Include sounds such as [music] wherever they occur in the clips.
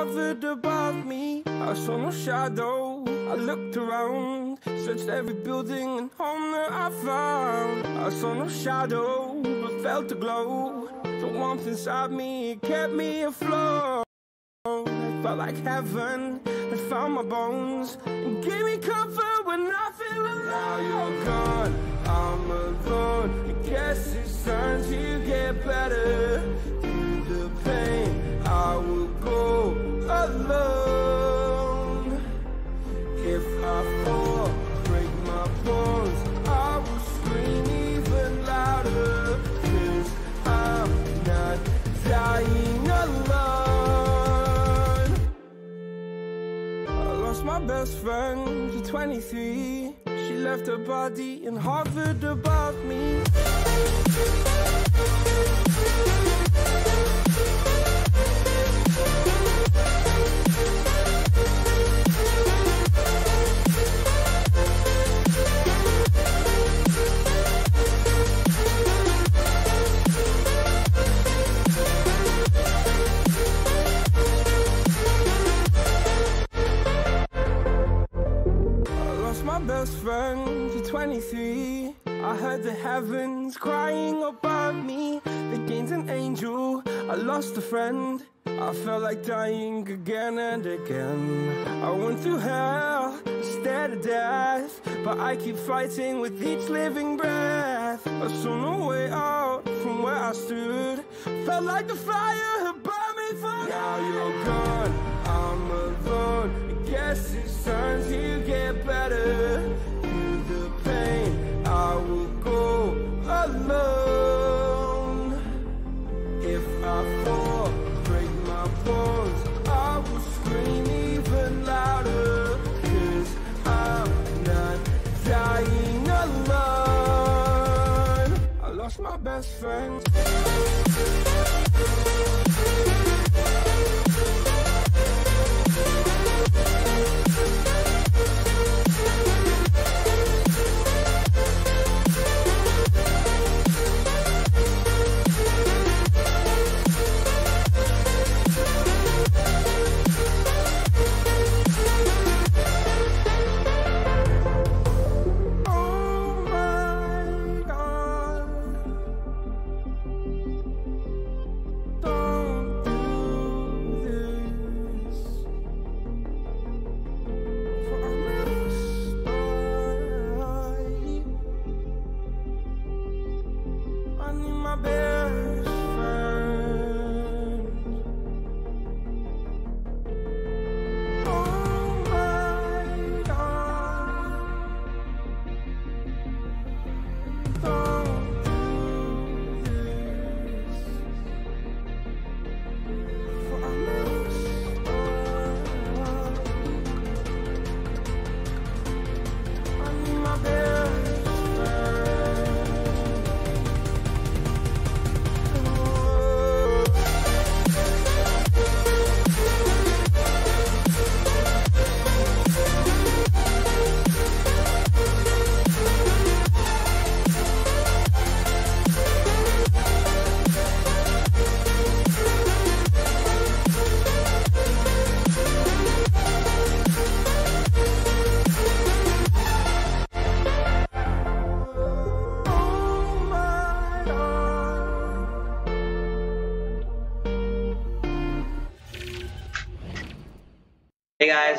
Covered above me, I saw no shadow. I looked around, searched every building and home that I found. I saw no shadow, but felt the glow. The warmth inside me kept me afloat. It felt like heaven had found my bones and gave me comfort when I feel alone. Now you're gone, I'm alone. I guess it's time to get better. Through the pain, I will alone. If I fall, break my bones, I will scream even louder. Cause I'm not dying alone. I lost my best friend to 23. She left her body and hovered above me. Best friend to 23. I heard the heavens crying above me. They gained an angel. I lost a friend. I felt like dying again and again. I went through hell, stared at death. But I keep fighting with each living breath. I saw no way out from where I stood. Felt like the fire had burned me for Now you're gone, I'm alone. I guess it's time to get better. Through the pain, I will go alone. If I fall, break my bones, I will scream even louder. Cause I'm not dying alone. I lost my best friend.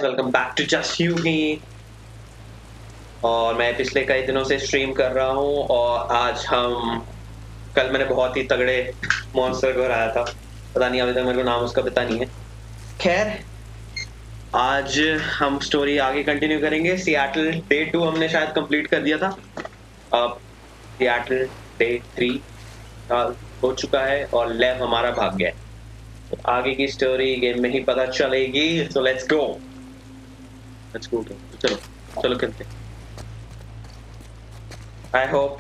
Guys, welcome back to Just You और मैं पिछले कई दिनों से stream कर रहा हूँ और आज हम कल मैंने बहुत ही तगड़े मॉन्स्टर को हराया था। पता नहीं अभी तक मेरे को नाम उसका पता नहीं है। खैर आज हम स्टोरी आगे कंटिन्यू करेंगे। सियाटल डे टू हमने शायद कंप्लीट कर दिया था। अब सियाटल डे थ्री हो चुका है और लैब हमारा भाग गया है। आगे की स्टोरी गेम में ही पता चलेगी तो लेट्स गो लेट्स गो चलो चलो खेलते आई होप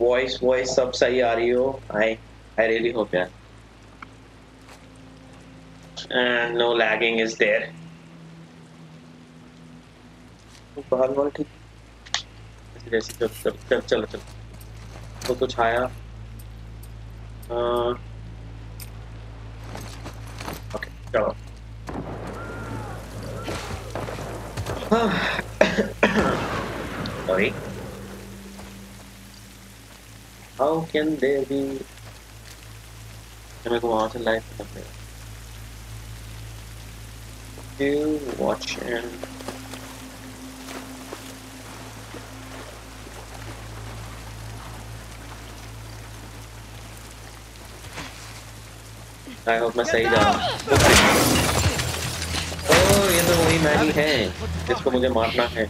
वॉइस वॉइस सब सही आ रही हो। आई आई रियली होप यार and no lagging is there बाहर बाहर ठीक। जैसे चल चल चल चलो चलो। तो कुछ आया। ओके चलो। [coughs] Sorry. How can there be chemical bonds in life? Okay. You watch and I hope my say that. रहा हूँ ओह ये तो वही मैरी है जिसको मुझे मारना है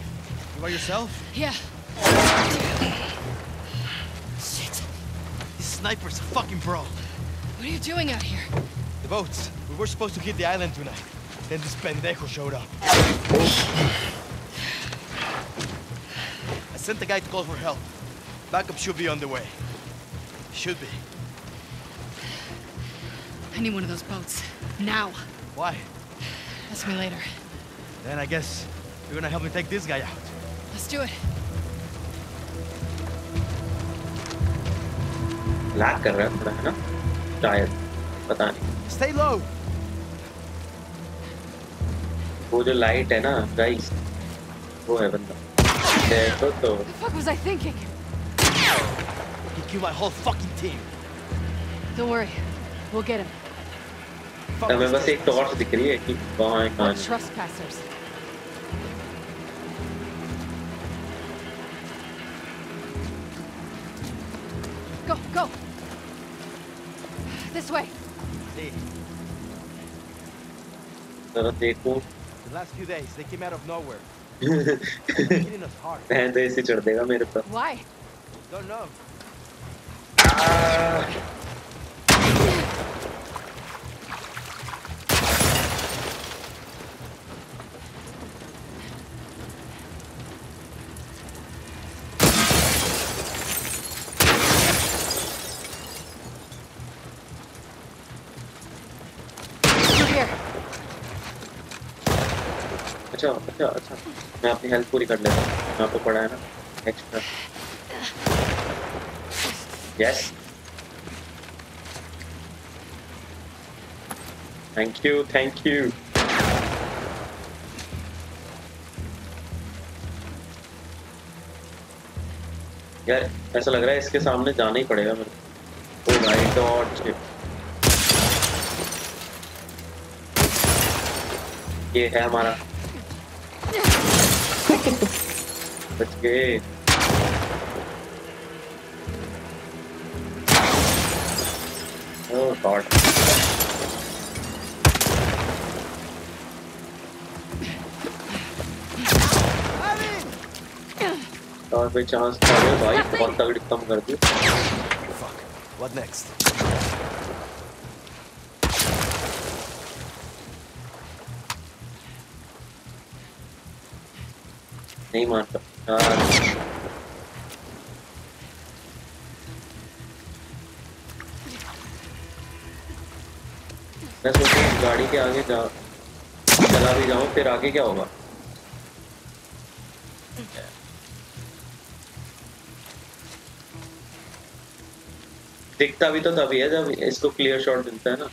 You by yourself? Yeah. Shit. This sniper's a fucking pro. What are you doing out here? The boats. We were supposed to hit the island tonight. Then this pendejo showed up. I sent the guy to call for help. Backup should be on the way. Should be. I need one of those boats. Now. Why? Ask me later. Then I guess you're gonna help me take this guy out. Let's do it. Lag कर रहा है थोड़ा है ना शायद पता नहीं Stay low. वो जो लाइट है ना गाइस वो है बंदा देखो तो What the fuck was I thinking? He killed my whole fucking team. Don't worry. We'll get him. Fuck हमें this बस एक place. टॉर्च दिख रही है कि कहाँ है कहाँ We're नहीं trespassers. Go, go. This way. See, जरा देखो the last few days they came out of nowhere. Hitting us hard. रहने दे इसे चढ़ देगा मेरे पर Why? Don't know. Through अच्छा अच्छा। मैं अपनी हेल्थ पूरी कर लेता हूँ। यहाँ पे पड़ा है ना extra yes thank you thank you यार, ऐसा लग रहा है इसके सामने जाना ही पड़ेगा मेरे को। ओ माय गॉड ये है हमारा। बच गए ओह गॉड और भाई चांस था भाई बहुत तगड़ी कम कर दी। Fuck. What next? नहीं मारता यार मैं सोच रहा हूँ गाड़ी के आगे जा, चला भी जाऊँ, फिर आगे क्या होगा? दिखता भी तो तभी है जब इसको क्लियर शॉट मिलता है ना।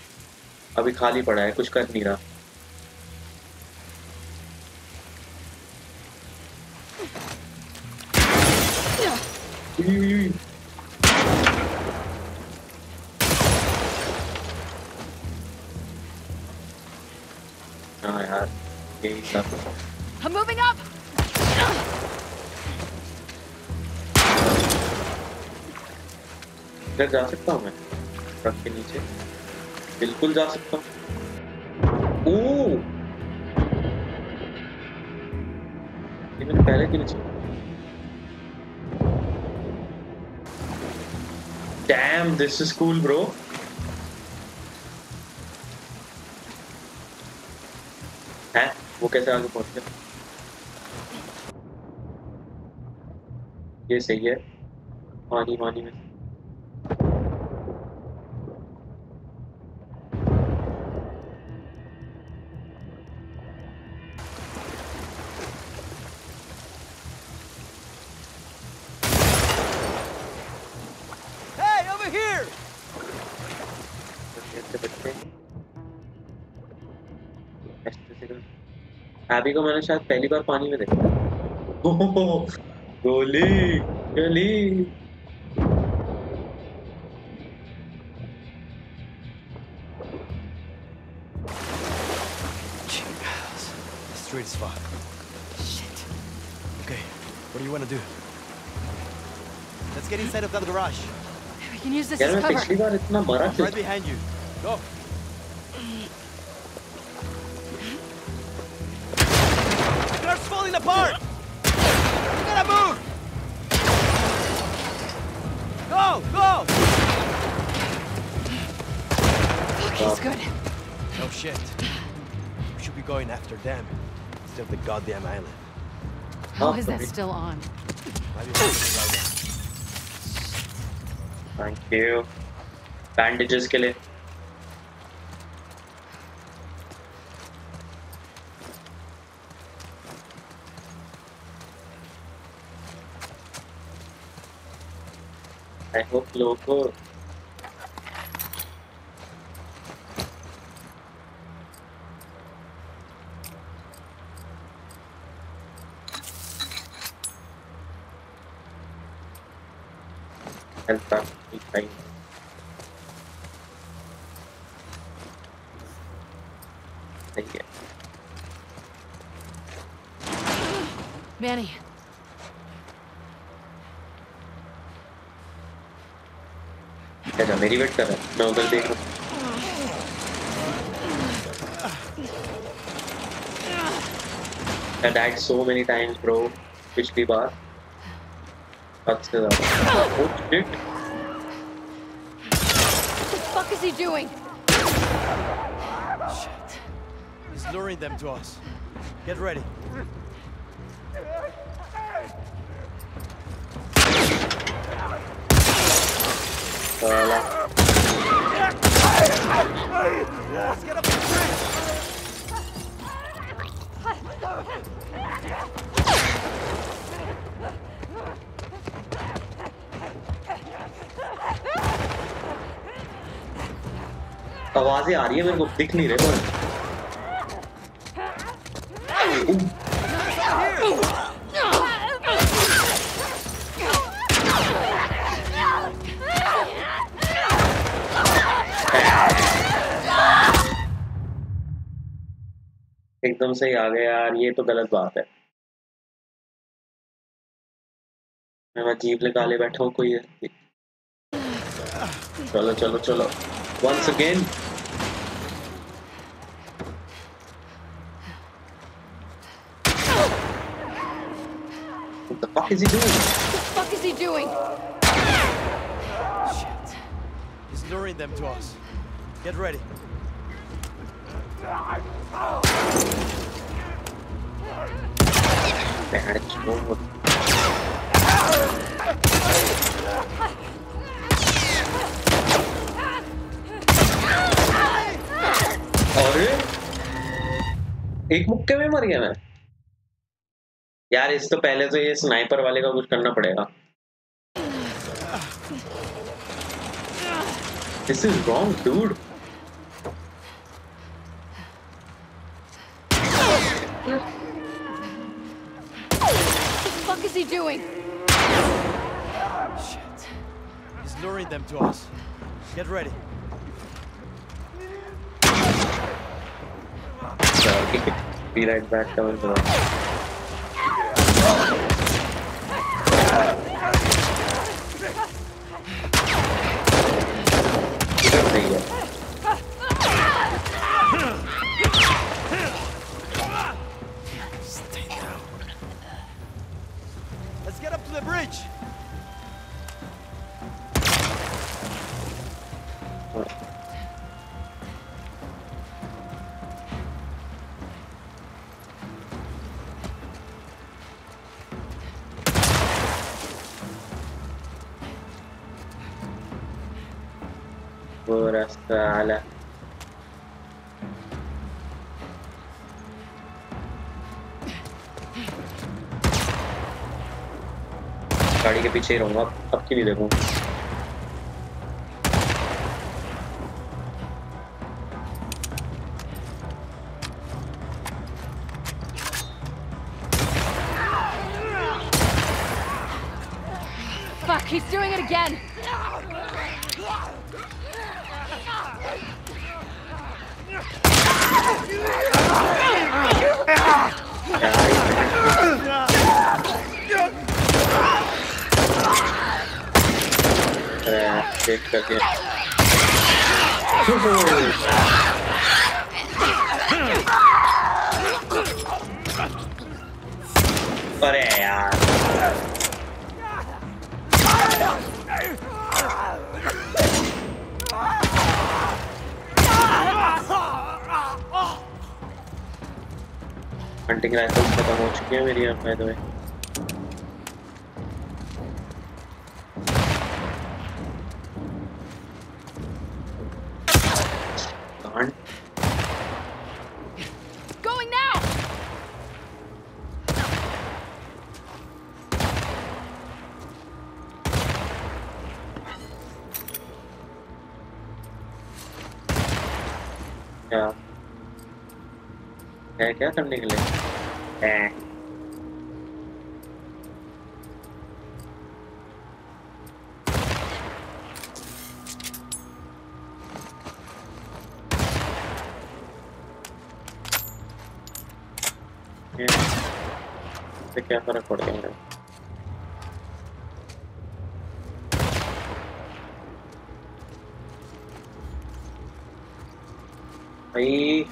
अभी खाली पड़ा है, कुछ कर नहीं रहा। यार यही सब I'm moving up. इधर जा सकता हूँ मैं। ट्रक के नीचे। बिल्कुल जा सकता हूँ। ओह! ये मैंने पहले क्यों नहीं Damn, this is cool, bro. हैं? वो कैसे आगे पहुँच गया ये सही है। पानी मानी में। ऐसे बच्चे ऐसे से कर एबी को मैंने शायद पहली बार पानी में देखा [laughs] ओहो, गोली गोली Chingados. The street is far. Shit. Okay, what do you want to do? Let's get inside of that garage. We can use this यार as मैं cover. पिछली बार इतना मरा I'm क्यों right behind you. Go. falling apart! You gotta move! Go! Go! Fuck, he's good. No shit. We should be going after them instead of the goddamn island. How Oh, is that sorry. still on? Might be happening right now. Thank you bandages के लिए I hope loco. मेरी wait कर रहा है मैं उधर देख रहा हूँ I died so many times bro पिछली बार हद से ज़्यादा oh shit what the fuck is he doing? Shit. He's luring them to us. Get ready. साला Let's get up the! आवाज़ें आ रही है मेरे को दिख नहीं रहे पर एकदम से ही आ गया यार ये तो गलत बात है मैं जीप निकाले बैठा हूँ कोई चलो चलो चलो once again What the fuck is he doing? What the fuck is he doing? Shit. He's luring them to us. Get ready. एक मुक्के में मर गया मैं। यार, इस तो पहले तो ये स्नाइपर वाले का कुछ करना पड़ेगा। This is wrong dude What the fuck is he doing? Shit. He's luring them to us. Get ready. Be right back coming गाड़ी के पीछे ही रहूँगा। अब की नहीं देखूँगा। क्या करने के लिए हैं। ये इससे क्या फ़र्क पड़ गया भाई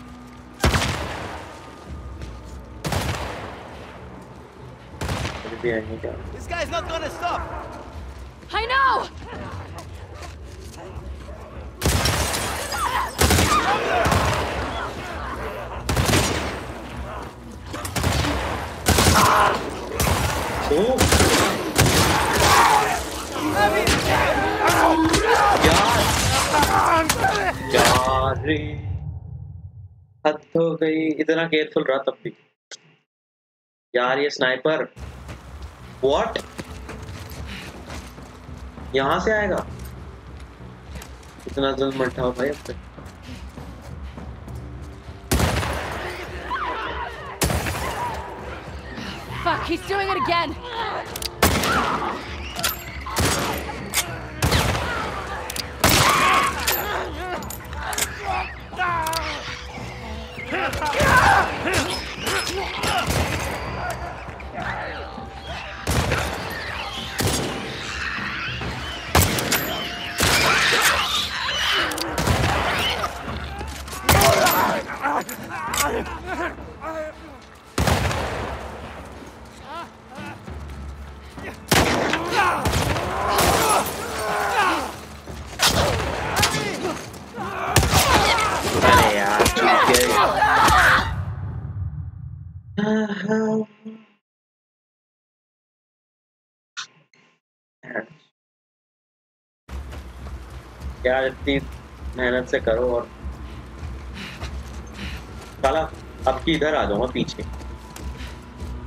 फिर भी आएँगे क्या This guy's not gonna stop. I know! ओ यार यार रे हद हो गई इतना केयरफुल रहा तब भी। यार ये स्नाइपर व्हाट यहाँ से आएगा? इतना जल्द मत उठाओ भाई अब तक। Fuck, he's doing it again! यार इतनी मेहनत से करो और साला अब की इधर आ जाऊँगा पीछे।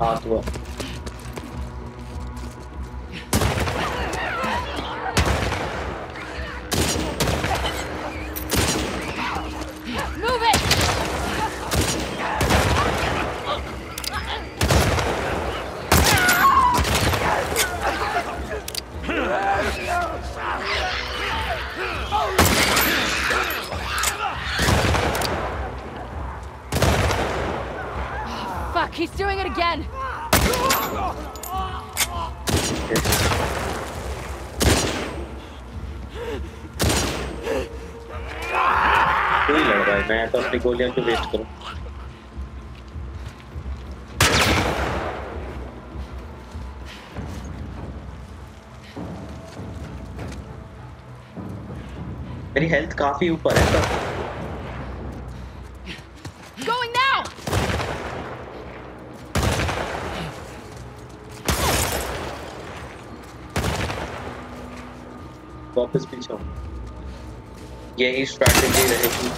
हाथ हुआ। गोलियाँ क्यों वेस्ट करूँ। मेरी हेल्थ काफ़ी ऊपर है। पर Going now! वापस पीछे यही स्ट्रैटेजी रहेगी।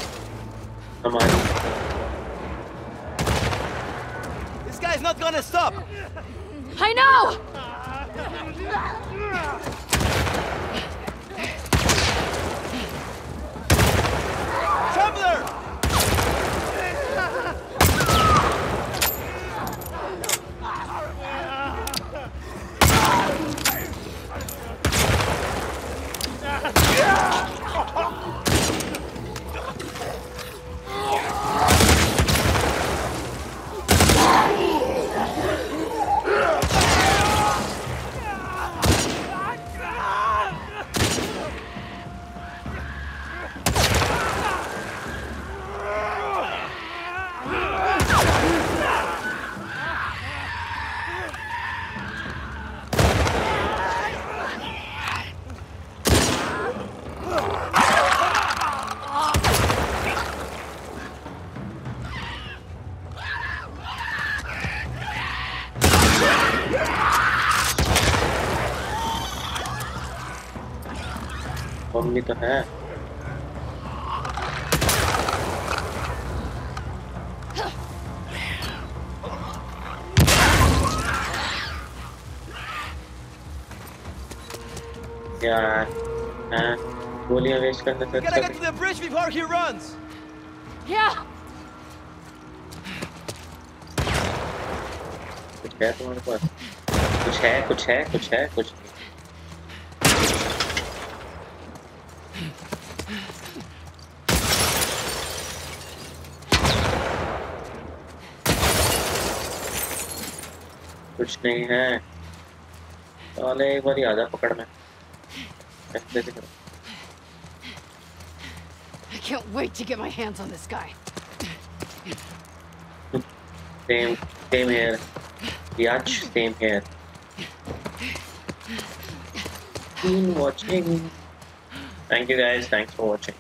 बम भी तो है यार हैं गोलियाँ वेस्ट करने से We gotta अच्छा get to the bridge before he runs! Yeah. कुछ है तुम्हारे पास कुछ है कुछ है कुछ है कुछ कुछ नहीं है साले एक बार आजा पकड़ में ऐसे से करो I can't wait to get my hands on this guy. Same, same here. Yach, same here. Been watching. Thank you guys. Thanks for watching.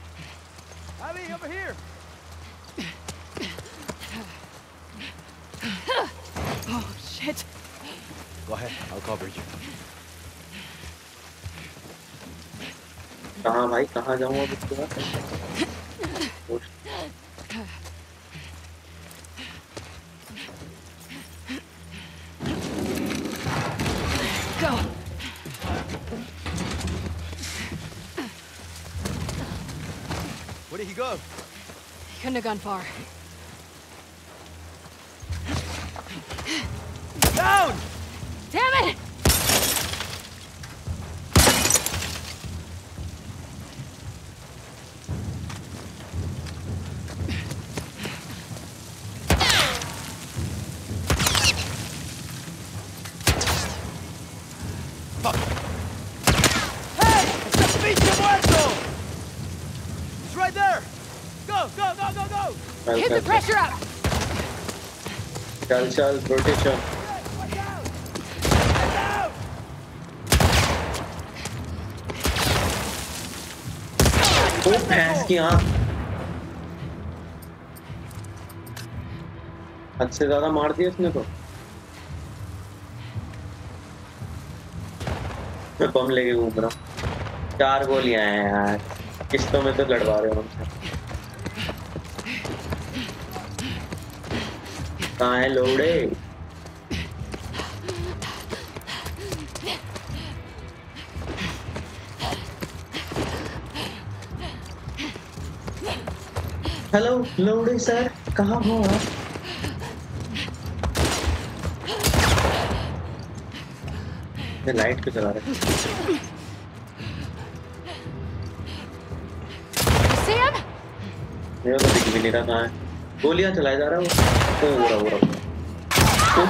भाई कहाँ जाऊँ अब इसके बाद Push. Go. Where did he go? Couldn't have gone far. चल चल की आँख। हद से ज़्यादा मार दिया उसने तो। मैं बम लेके घूम रहा हूँ। चार गोलियाँ हैं यार। किस्तों में तो लड़वा रहे हो हमसे। कहाँ है लोड़े। हेलो लोड़े सर कहाँ हो आप? लाइट क्यों चला रहे him? मेरे दिख भी नहीं रहा कहाँ है। गोलियाँ चलाए जा रहा है? वो ओ,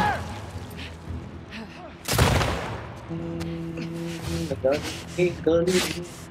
हो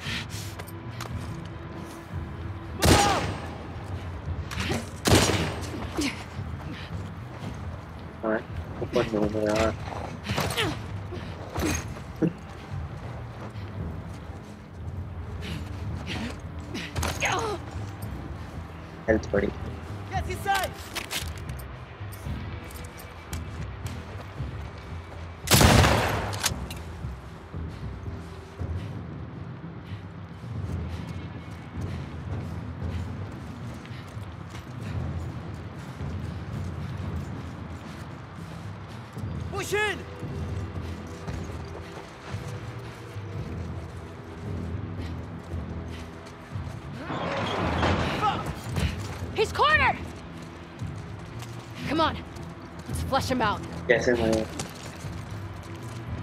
him out. कैसे मैं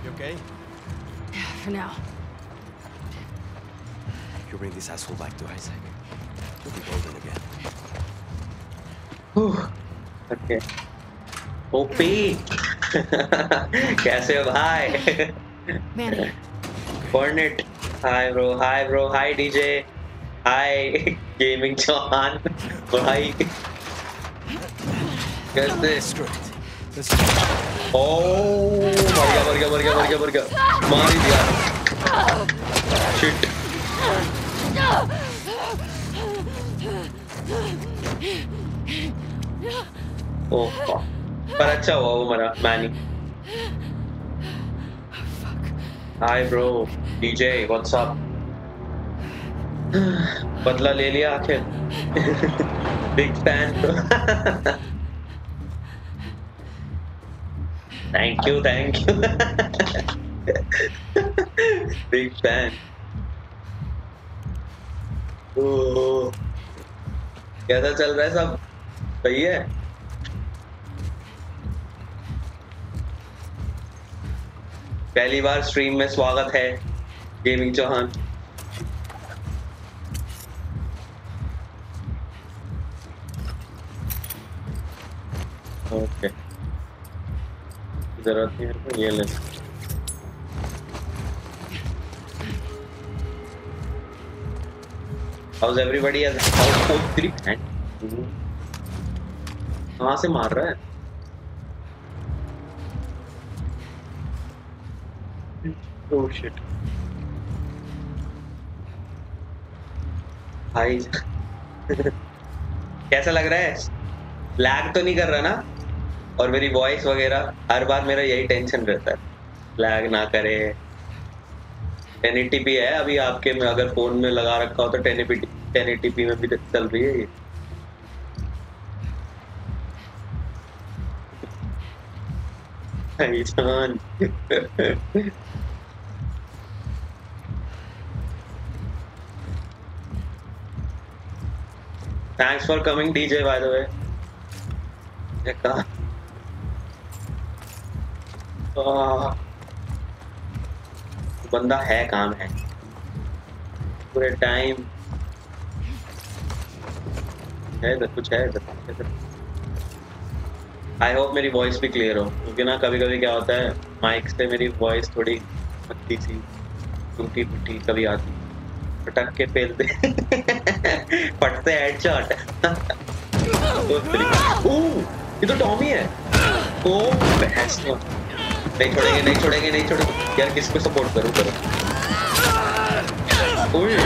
You okay? For now. You bring this asshole back to Isaac. He'll be golden again. Okay OP कैसे हो भाई Manny, Cornet hi bro hi bro hi DJ hi [laughs] gaming Chauhan [laughs] भाई कैसे Screw it. Let's ओ मर गया मर गया मर गया मर गया मर गया। मार ही दिया। शिट ओह पर अच्छा हुआ वो मरा Manny hi bro DJ what's up बदला ले लिया आखिर। [laughs] Big fan [laughs] thank you thank you big fan कैसा चल रहा है सब? सही है? पहली बार स्ट्रीम में स्वागत है गेमिंग चौहान ओके ज़रूरत नहीं मेरे को ये ले। How's everybody as how's four three? And कहाँ से मार रहा है? Oh shit. भाई [laughs] कैसा लग रहा है? लैग तो नहीं कर रहा ना? और मेरी वॉइस वगैरह हर बार मेरा यही टेंशन रहता है। लैग ना करे। 1080p है अभी आपके में अगर फ़ोन में लगा रखा हो तो 1080p 1080p में भी चल रही है ये। Thanks for coming, DJ, by the way. आह, बंदा है, काम है। पूरे टाइम है, इधर कुछ है, इधर आई होप मेरी वॉइस भी क्लियर हो, क्योंकि ना कभी कभी क्या होता है माइक से मेरी वॉइस थोड़ी पत्ती सी टूटी फूटी कभी आती पटक के फेल दे। [laughs] फटते हेडशॉट [laughs] ये तो टॉमी है। ओ तो नहीं छोड़ेंगे नहीं छोड़ेंगे नहीं छोड़ेंगे यार किसको सपोर्ट करूँ करो ओए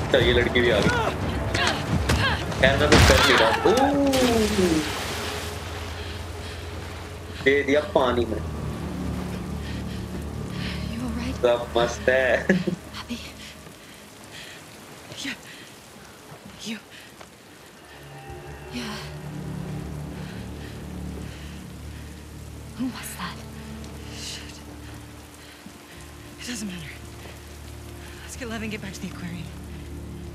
अच्छा ये लड़की भी आ गई यार मैं कुछ कर नहीं रहा दे दिया पानी में? सब मस्त है? Yeah. Yeah. Who was It doesn't matter. Let's get Lev and get back to the aquarium.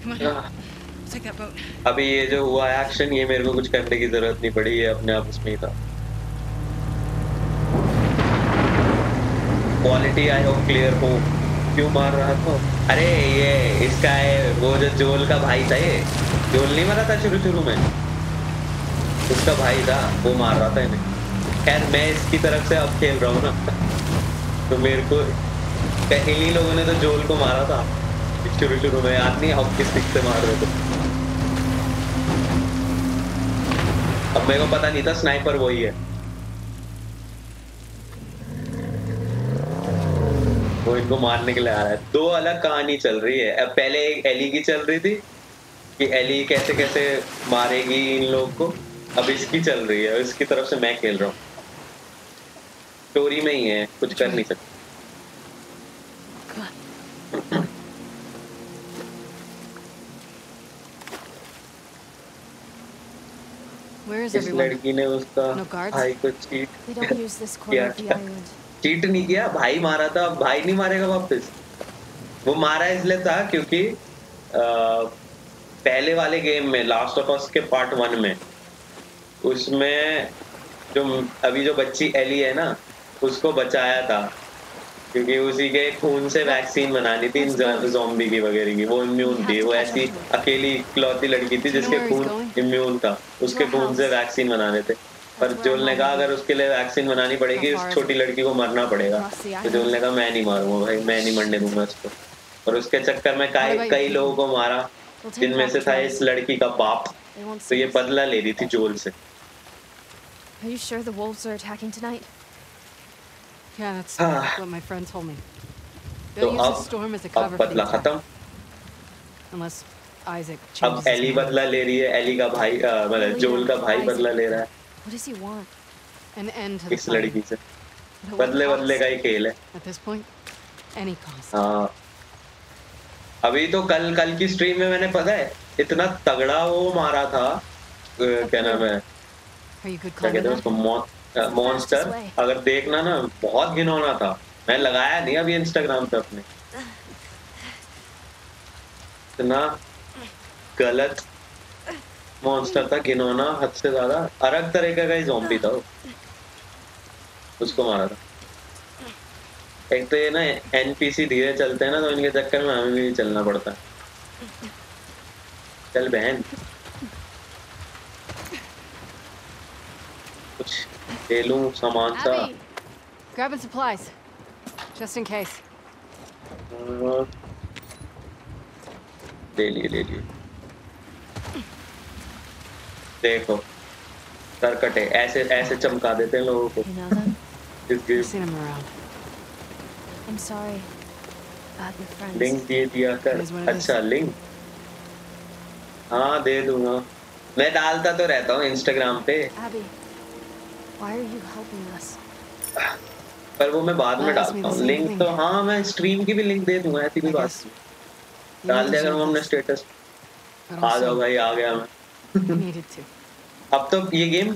Come on. We'll take that boat. अभी ये जो हुआ एक्शन ये मेरे को कुछ करने की ज़रूरत नहीं पड़ी ये अपने आप उसमें ही था क्वालिटी आई होप क्लियर हो क्यों मार रहा था अरे ये इसका है वो जो जोल का भाई था ये जोल नहीं मरा था शुरू शुरू में उसका भाई था वो मार रहा था इन्हें खैर मैं इसकी तरफ़ से अब खेल रहा हूँ ना [laughs] तो मेरे को कहीं लोगों ने तो जोल को मारा था। शुरू शुरू में याद नहीं हॉकी स्टिक से मार रहे थे। अब मेरे को पता नहीं था स्नाइपर वही है। वो इनको मारने के लिए आ रहा है। दो अलग कहानी चल रही है। अब पहले एक एली की चल रही थी कि एली कैसे कैसे मारेगी इन लोग को। अब इसकी चल रही है। इसकी तरफ़ से मैं खेल रहा हूँ। स्टोरी में ही है कुछ कर नहीं सकते। इस everyone? लड़की ने उसका No guards? भाई को cheat We don't use this corner of the Yeah. island. Cheat नहीं किया भाई मारा था अब भाई नहीं मारेगा वापस वो मारा इसलिए था क्योंकि अ, पहले वाले गेम में लास्ट ऑफ़ अस के पार्ट वन में उसमें जो अभी जो बच्ची एली है ना उसको बचाया था क्योंकि उसी के खून से वैक्सीन बनानी थी जोम्बी की वगैरह की वो इम्यून थी वो ऐसी अकेली इकलौती लड़की थी जिसके खून इम्यून था उसके खून से वैक्सीन बनाने थे। पर जोल ने कहा अगर उसके लिए वैक्सीन बनानी पड़ेगी उस छोटी लड़की को मरना पड़ेगा। तो जोल ने कहा मैं नहीं मारूँगा भाई मैं नहीं मरने दूँगा उसको और उसके चक्कर में कई कई लोगों को मारा जिनमें से था इस लड़की का बाप। तो ये. बदला ले रही थी जोल से। Are you sure the wolves are attacking tonight? Yeah, that's Ah. what my friend told me. तो They'll use अब the storm as a cover the बदला. खत्म Unless Isaac अब एली. बदला ले रही है एली का भाई अ, मतलब जोल का भाई बदला ले रहा है What does he want? An end to the इस. लड़की से बदले बदले का ही खेल है At this point, any cost. हाँ अभी तो कल कल की स्ट्रीम में मैंने पता है इतना तगड़ा वो मारा था क्या नाम है Are you good क्या कहते हैं उसको मॉन्स्टर अगर देखना ना बहुत घिनौना था। मैं लगाया नहीं अभी इंस्टाग्राम पे अपने। इतना गलत मॉन्स्टर था घिनौना हद से ज़्यादा अलग तरीके का ही zombie था उसको मारा था। एक तो ये ना एनपीसी धीरे चलते हैं ना तो इनके चक्कर में हमें भी चलना पड़ता। है चल बहन। कुछ ले लूँ सामान सा grab and supplies just in case. Uh, ले लिए ले लिए। देखो करकटे ऐसे ऐसे चमका देते हैं लोगों को। I'm sorry about your friends. Link दे दिया कर। अच्छा लिंक हाँ दे दूँगा। मैं डालता तो रहता हूँ इंस्टाग्राम पे। Why are you helping us? पर वो मैं बाद में डालता हूँ। लिंक तो हाँ मैं स्ट्रीम की भी लिंक दे दूँगा ऐसी भी बात डाल दे अगर हमने स्टेटस आ जाओ भाई आ गया मैं। [laughs] अब तो ये गेम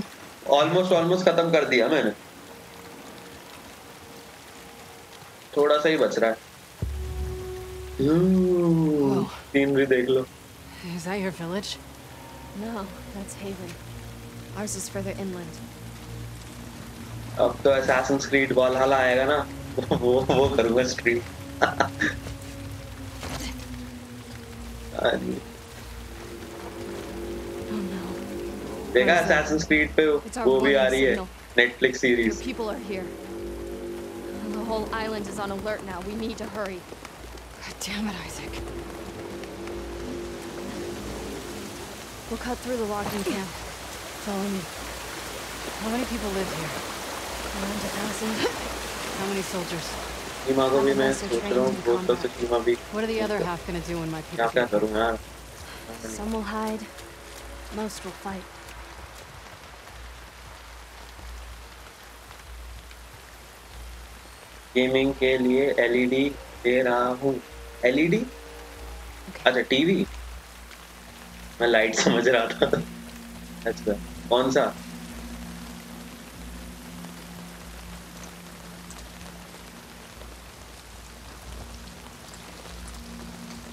ऑलमोस्ट ऑलमोस्ट खत्म कर दिया मैंने। थोड़ा सा ही बच रहा है। हम्म, तीन भी देख लो। Is that your village? No, that's Haven. Ours is further inland. अब तो Assassin's Creed Valhalla आएगा ना [laughs] वो वो करूंगा स्ट्रीम Oh no. देखा What is that? Assassin's Creed पे It's our वो भी आ warning रही है signal. Netflix Your series people are here. The whole island is on alert now. We need to hurry. God damn it, Isaac. We'll cut through the logging camp. Follow me. How many people live here? How many soldiers? सीमा को भी मैं सोच रहा हूँ in से. सीमा भी What are the other half gonna do when my क्या people क्या get करूँ यार Some will hide. Most will fight. Gaming के लिए एलईडी दे रहा हूँ एलईडी अच्छा टीवी मैं लाइट समझ रहा था अच्छा कौन सा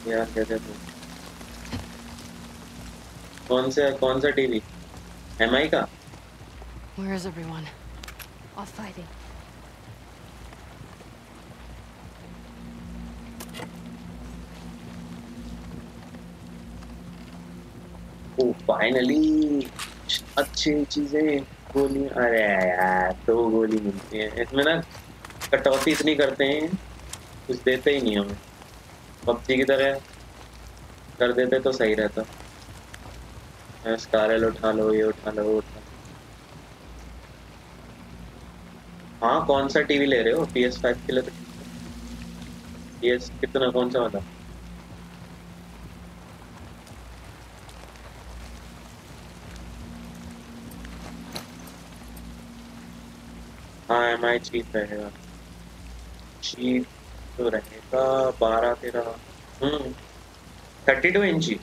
यार क्या कहते हैं? कौन सा कौन सा टीवी एम आई का Where is everyone? Off fighting. ओ फाइनली अच्छी चीज़ें गोली अरे यार दो गोली मिलती है इसमें ना कटौती इतनी करते हैं कुछ देते ही नहीं हमें पबजी की तरह कर देते तो सही रहता। स्कारल उठा लो, ये उठा लो उठा हाँ कौन सा टीवी ले रहे हो? पी एस फाइव के लिए एस कितना, कौन सा वाला? हाँ एम आई चीप रहेगा। चीप तो रहेगा बारह, तेरह। हम्म थर्टी टू इंची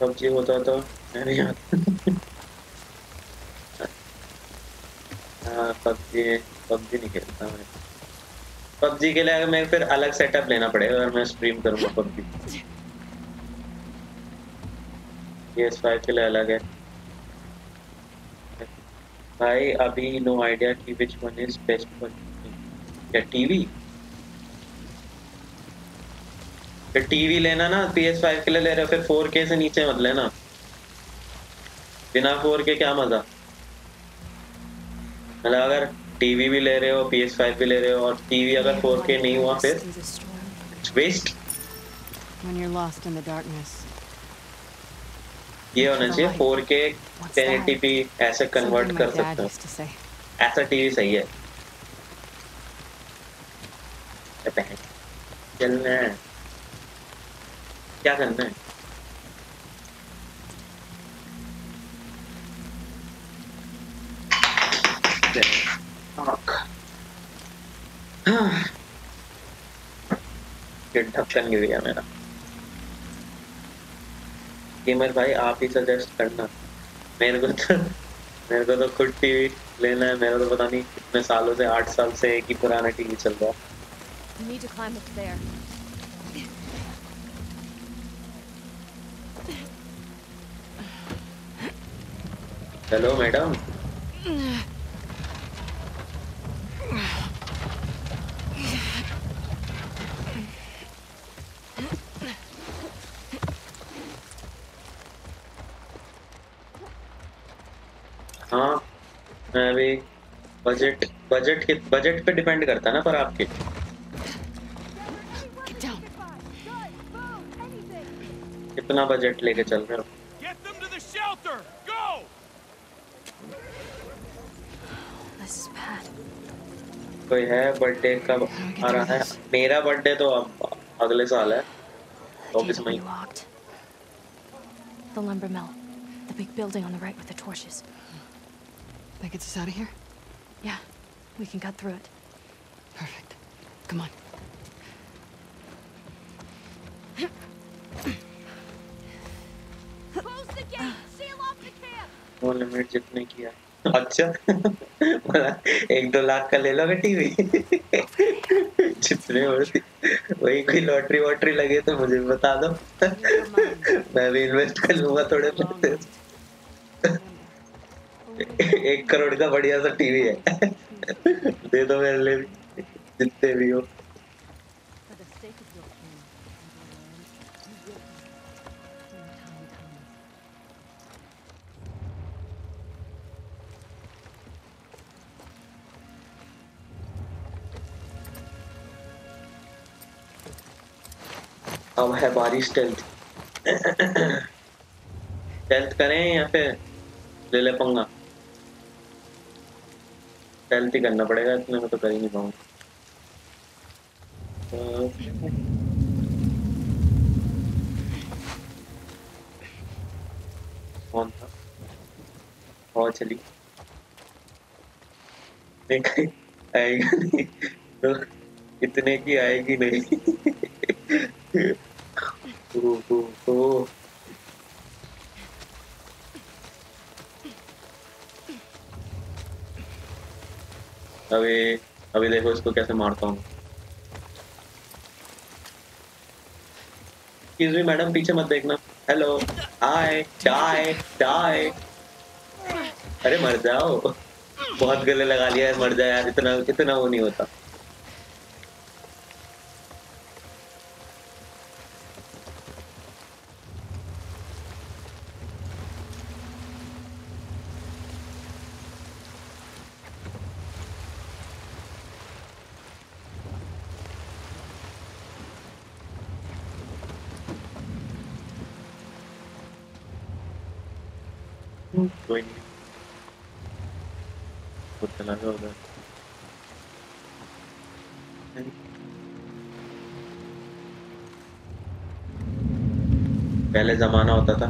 पबजी होता तो मैं भी आता नहीं [laughs] खेलता मैं पबजी के लिए मैं फिर अलग सेटअप लेना पड़ेगा, अगर मैं स्ट्रीम करूँगा पबजी। PS5 के लिए अलग है। भाई, अभी नो आइडिया कि which one is best for क्या टीवी फिर टीवी लेना ना, PS5 के लिए ले रहे हो, फिर 4K से नीचे मत लेना। बिना 4K क्या मज़ा? मतलब अगर टीवी भी ले रहे हो पी एस फाइव भी ले रहे हो और टीवी अगर फोर के नहीं हुआ फिर? वेस्ट ये होना चाहिए four K ten eighty P ऐसे कन्वर्ट कर सकते हो। ऐसा टीवी सही है। चलना है। क्या करना है? ये ढक्कन गिर गया मेरा गेमर भाई आप ही सजेस्ट करना। मेरे को तो मेरे को तो खुद टीवी लेना है। मेरा तो पता नहीं कितने सालों से आठ साल से एक ही पुराना टीवी चल रहा है। Need to climb up there. Hello madam [sighs] [clears throat] हाँ मैं अभी बजट बजट के बजट पे डिपेंड करता है ना पर आपके। कितना बजट लेके चल रहे हो Get them to the shelter! Go! This is bad. कोई है बर्थडे कब आ रहा है मेरा बर्थडे तो अब अगले साल है चौबीस मई. The lumber mill. The big building on the right with the torches. That gets us out of here? Yeah, we can cut through it. Perfect. Come on. Close the gate! Seal off the camp! वो limit जितने किया अच्छा। एक दो लाख का ले लोगे TV? जितने हो वही कोई लॉटरी वॉटरी लगे तो मुझे बता दो। मैं भी इन्वेस्ट कर लूँगा थोड़े पैसे एक करोड़ का बढ़िया सा टीवी है। दे दो मेरे लिए जितने भी हो। अब है बारिश टेल्थ टेल्थ करें या फिर ले ले पंगा? टेल्थ ही करना पड़ेगा, इतने में तो कर ही नहीं पाऊँगा। कौन था? और चली। देखा आएगा नहीं। तो इतने की आएगी नहीं ओ, ओ, ओ। अभी अभी देखो इसको कैसे मारता हूँ? मी मैडम पीछे मत देखना। हेलो हाय चाय चाय अरे, मर जाओ। बहुत गले लगा लिया है, मर जाए यार, इतना इतना वो नहीं होता कोई नहीं खुद चला गया उधर पहले जमाना होता था।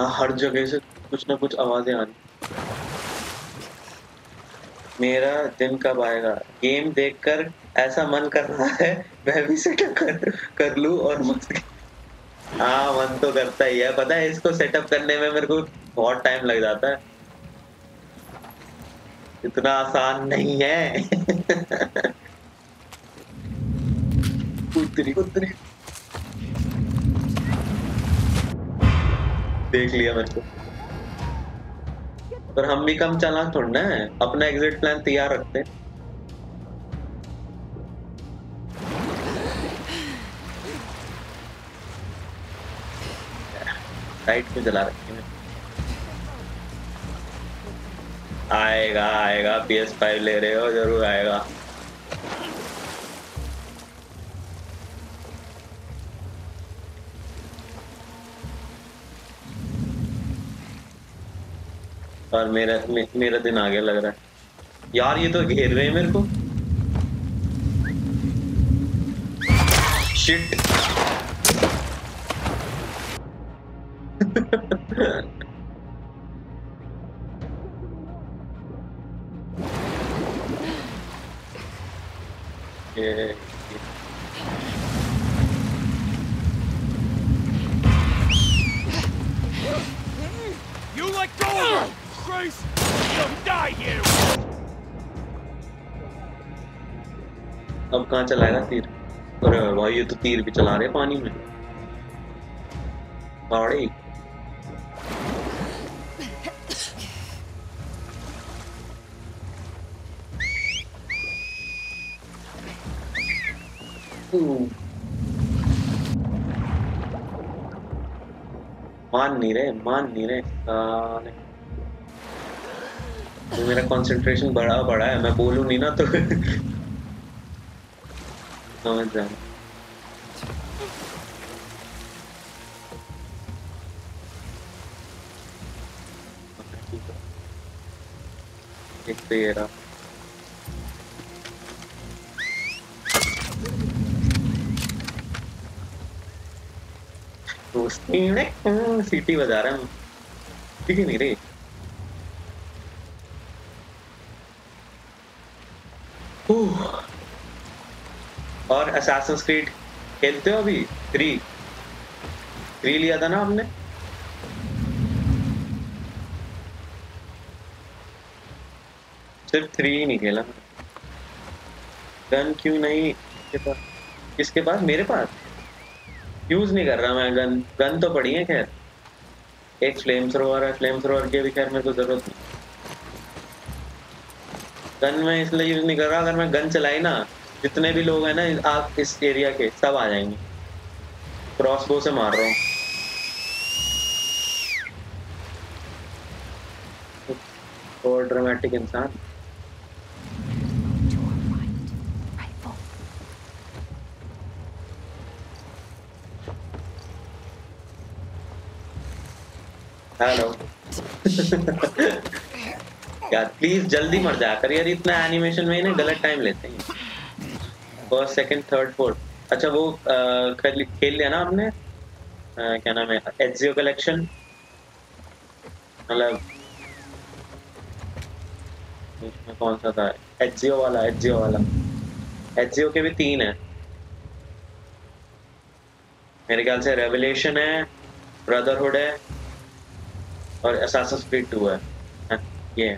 हाँ हर जगह से कुछ ना कुछ आवाज़ें आ रही मेरा दिन कब आएगा? गेम देखकर ऐसा मन कर रहा है, मैं भी सेटअप कर कर लूँ और मस्त हाँ मन तो करता ही है। पता है, इसको सेटअप करने में मेरे को बहुत टाइम लग जाता है। इतना आसान नहीं है। उतरी उतरी देख लिया मेरे को। पर हम भी कम चालाक थोड़ा ना। है अपना एग्जिट प्लान तैयार रखते हैं। साइड पे चला रखे आएगा आएगा पी एस फाइव ले रहे हो ज़रूर आएगा। और मेरा मे, मेरा दिन आगे लग रहा है। यार ये तो घेर रहे हैं मेरे को। Shit [laughs] You let go of her! Grace! You'll die here! अब कहाँ चलाएगा तीर अरे भाई तो तीर भी चला रहे पानी में पाड़ी मान नहीं रहे, मान नहीं रहे। साले तो मेरा कंसंट्रेशन बड़ा बड़ा है। मैं बोलूँ नहीं ना तो। [laughs] समझ जाना एक तो ये रहा। सीटी बजा रहा हूँ। ठीक है नहीं रे और असैसिन्स क्रीड खेलते हो अभी? थ्री थ्री लिया था ना आपने? सिर्फ़ थ्री ही नहीं खेला। गन क्यों नहीं? किसके पास? मेरे पास? यूज़ नहीं कर रहा मैं। गन गन तो पड़ी है, खैर। एक फ्लेम थ्रोअर है फ्लेम थ्रोअर की भी खैर मेरे को ज़रूरत नहीं। गन मैं इसलिए यूज़ नहीं कर रहा, अगर मैं गन चलाई ना, जितने भी लोग हैं ना, आप इस एरिया के, सब आ जाएँगे। क्रॉस बो से मार रहा हूँ। और ड्रामेटिक इंसान। हेलो यार प्लीज़ जल्दी मर जा कर यार इतना एनिमेशन में ही ना गलत टाइम लेते हैं। फ़र्स्ट सेकंड थर्ड फोर्थ अच्छा वो खेल लिया ना आपने क्या नाम है? एचजीओ कलेक्शन मतलब इसमें कौन सा था? एचजीओ वाला एचजीओ वाला। एचजीओ के भी तीन है। मेरे ख्याल से रेवलेशन है ब्रदरहुड है। और Assassin's Creed 2 है। हाँ, ये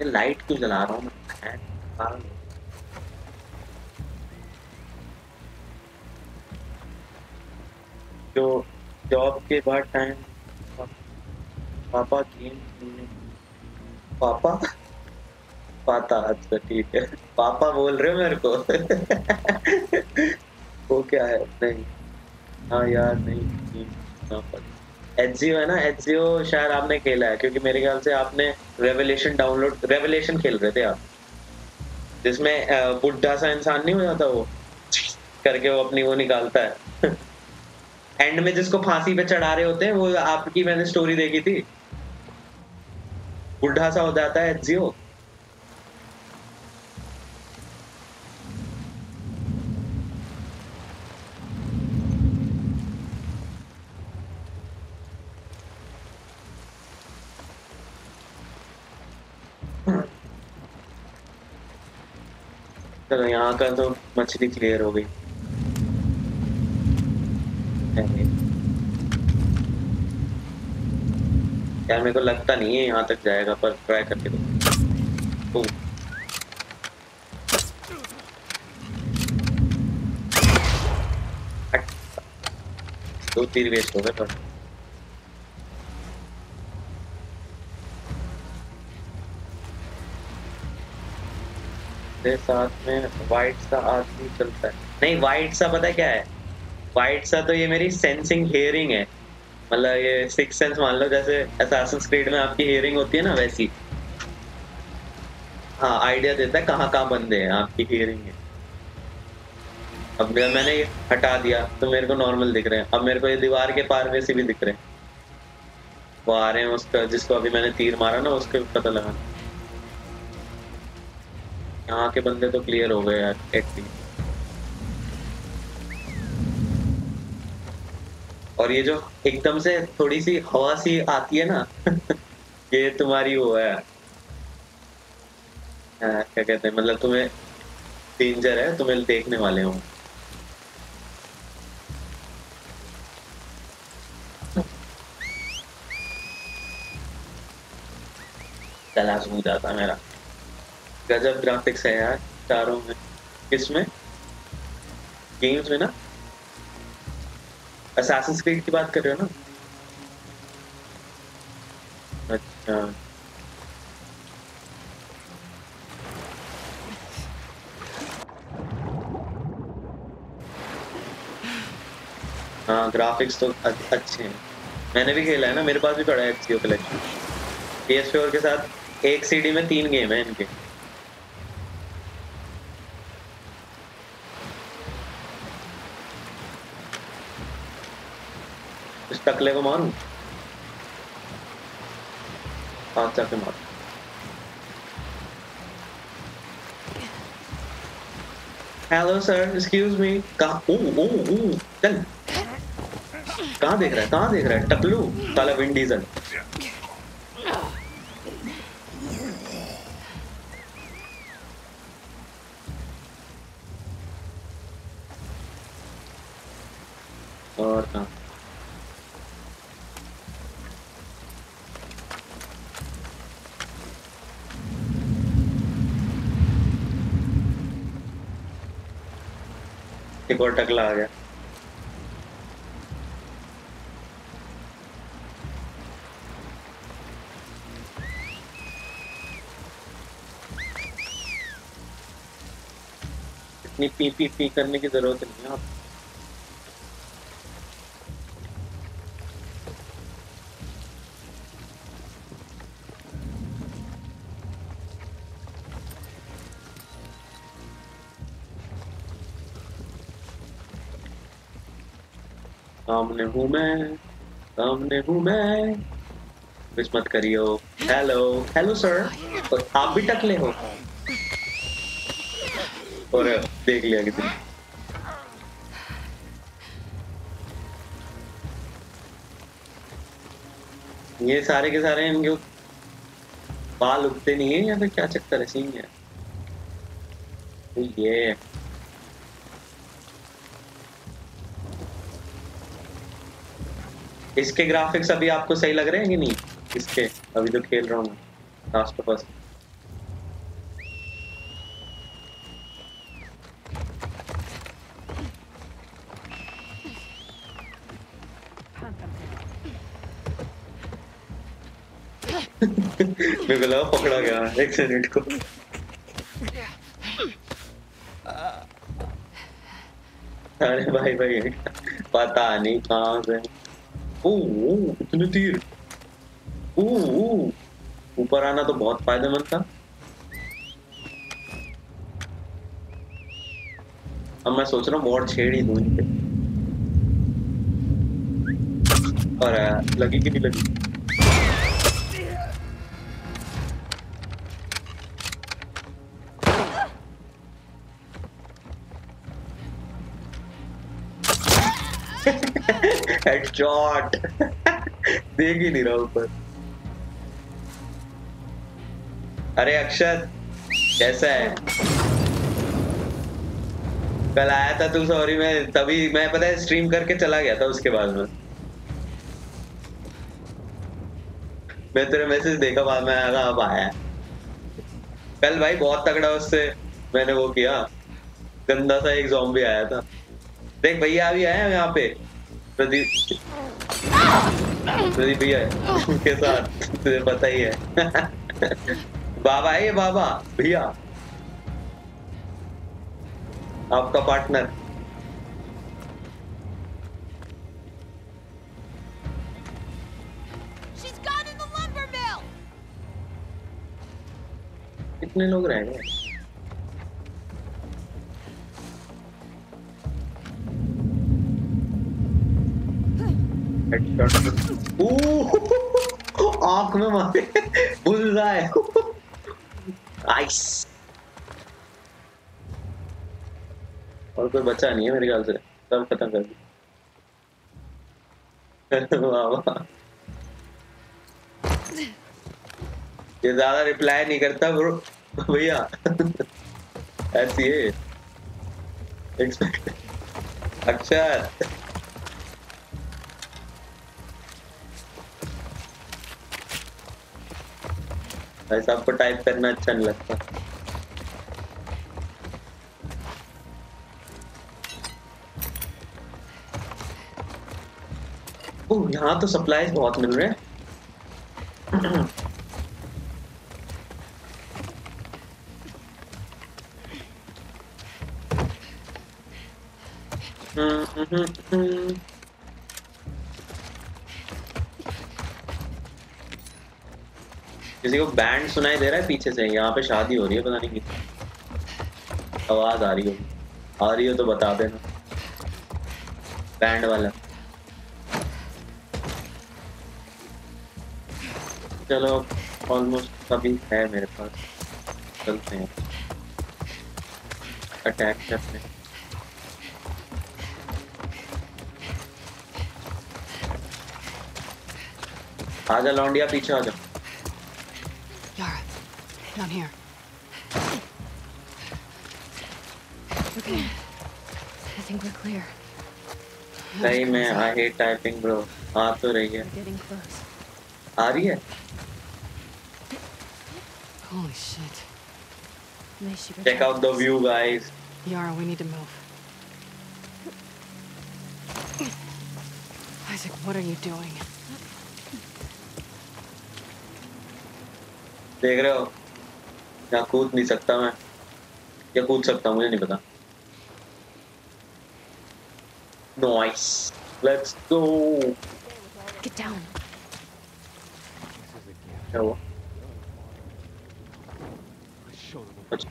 लाइट क्यों जला रहा हूँ मैं? जो जॉब के बाद टाइम पापा गेम पापा? पाता अच्छा ठीक है। पापा बोल रहे हो मेरे को? [laughs] वो क्या है? नहीं। हाँ यार, नहीं एचजीओ है ना? एचजीओ शायद आपने खेला है, क्योंकि मेरे ख्याल से आपने रेवलेशन डाउनलोड रेवलेशन खेल रहे थे आप। जिसमें बुढ़ा सा इंसान नहीं हो जाता वो? करके वो अपनी वो निकालता है। [laughs] एंड में जिसको फांसी पे चढ़ा रहे होते हैं, वो आपकी मैंने स्टोरी देखी थी। बुढ़ा सा हो जाता है एचजीओ चलो यहाँ का तो मछली क्लियर हो गई। यार, मेरे को लगता नहीं है यहाँ तक जाएगा, पर ट्राई करके दो दो तीर वेस्ट हो गए, पर। मेरे साथ में वाइट सा आदमी चलता है। नहीं वाइट सा पता क्या है? वाइट सा तो ये मेरी सेंसिंग हेयरिंग है। मतलब ये सिक्स सेंस मान लो, जैसे असैसिन्स क्रीड में आपकी हेयरिंग होती है ना, वैसी। हाँ आइडिया देता है कहाँ कहाँ बंदे हैं, आपकी हेयरिंग है। अब मैंने ये हटा दिया तो मेरे को नॉर्मल दिख रहे हैं। अब मेरे को ये दीवार के पार वैसे भी दिख रहे हैं। वो आ रहे हैं उसका, जिसको अभी मैंने तीर मारा ना, उसके पता लगा। यहाँ के बंदे तो क्लियर हो गए यार एटलीस्ट और ये जो एकदम से थोड़ी सी हवा सी आती है ना [laughs] ये तुम्हारी वो है। हाँ, क्या कहते हैं मतलब तुम्हें डेंजर है तुम्हें देखने वाले हो। चला सूझ जाता मेरा। गजब ग्राफिक्स है यार चारों में। किसमें? गेम्स में ना? असैसिन क्रीड की बात कर रहे हो ना? अच्छा। हाँ ग्राफिक्स तो अच्छे हैं। मैंने भी खेला है ना, मेरे पास भी पड़ा है एक्सीओ कलेक्शन पी एस के साथ एक सीडी में तीन गेम है इनके। इस टकले को मारूं? हाथ जाके मार। हेलो सर एक्सक्यूज मी कहा ओ ओ ओ, चल। कहाँ देख रहा है? कहा देख रहा है? टकलू साला विंड डीजल एक और टकला आ गया। इतनी पी पी पी करने की ज़रूरत नहीं है। आप सामने हूँ मैं, सामने हूँ मैं। मिस मत करियो। हेलो हेलो सर और आप भी टकले हो? और देख लिया कितनी ये सारे के सारे इनके बाल उगते नहीं है या फिर क्या चक्कर है? सीन है? ये। इसके ग्राफिक्स अभी आपको सही लग रहे हैं कि नहीं? इसके, अभी तो खेल रहा हूँ लास्ट ऑफ़ अस पकड़ा गया, एक मिनट को। अरे भाई भाई, पता नहीं कहाँ से। ओ ओ, इतने तीर। ऊपर आना तो बहुत फ़ायदेमंद था। अब मैं सोच रहा हूँ छेड़ ही दूँ इन पे और लगी कि नहीं लगी? हेडशॉट देख ही नहीं रहा ऊपर। अरे अक्षत, कैसा है? कल आया था तू सॉरी मैं तभी, मैं पता है स्ट्रीम करके चला गया था उसके बाद में। मैं तेरा मैसेज देखा, बाद में आगा अब आया कल भाई बहुत तगड़ा उससे, मैंने वो किया। गंदा सा एक जॉम्बी आया था। देख, भैया अभी आया यहाँ पे? प्रदीप। प्रदीप भैया उनके साथ तुझे पता ही है। बाबा है ये बाबा भैया। आपका पार्टनर! कितने लोग रह गए? हेडशॉट [laughs] आँख में मारे। बुलजाए नाइस और कोई बचा नहीं है मेरे ख्याल से। सब खत्म कर दिया। [laughs] ये ज़्यादा रिप्लाई नहीं करता ब्रो भैया। [laughs] ऐसी है। एक्सपेक्ट अक्षर। ऐसा आपको टाइप करना अच्छा नहीं लगता। यहाँ तो सप्लाईज बहुत मिल रहे हैं। हम्म, किसी को बैंड सुनाई दे रहा है पीछे से यहाँ पे शादी हो रही है पता नहीं किसी आवाज़ आ रही हो। आ रही हो तो बता देना। बैंड वाला। चलो ऑलमोस्ट सभी है मेरे पास। चलते हैं। अटैक करते हैं। आजा लौंडिया पीछे आजा। Yara, down here. Okay. I think we're clear. सही में आई हेट टाइपिंग ब्रो आ तो रही है We're getting close. आ रही है Holy shit. May she check out the protect us. View guys Yara, we need to move. Isaac, what are you doing? देख रहे हो यहाँ कूद नहीं सकता मैं या कूद सकता हूँ मुझे नहीं पता noise let's go Get down. क्या हुआ अच्छा.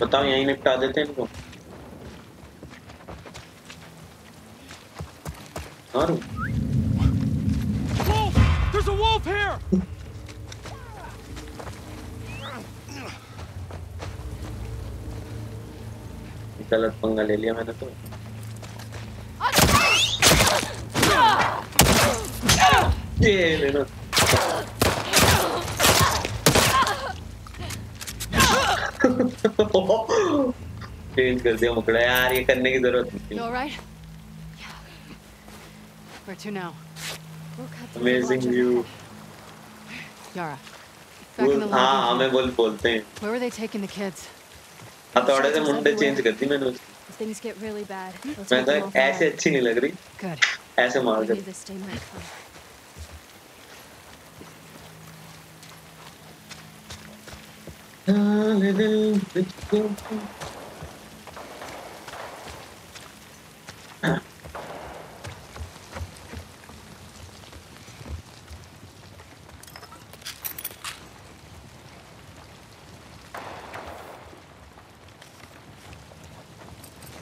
बताओ यहीं निपटा देते हैं इनको मारू Wolf! There's a wolf here! गलत पंगा ले लिया मैंने तो ये लेना चेंज कर दिया मुकड़ा यार ये करने की ज़रूरत नहीं amazing lodge view overhead. Yara. Back in the हाँ. हमें बोल बोलते हैं Where were they taking the kids? हथौड़े से मुंडे चेंज कर दी मैंने things get really bad, मैं off ऐसे अच्छी नहीं लग रही Good. ऐसे मार कर this day might come.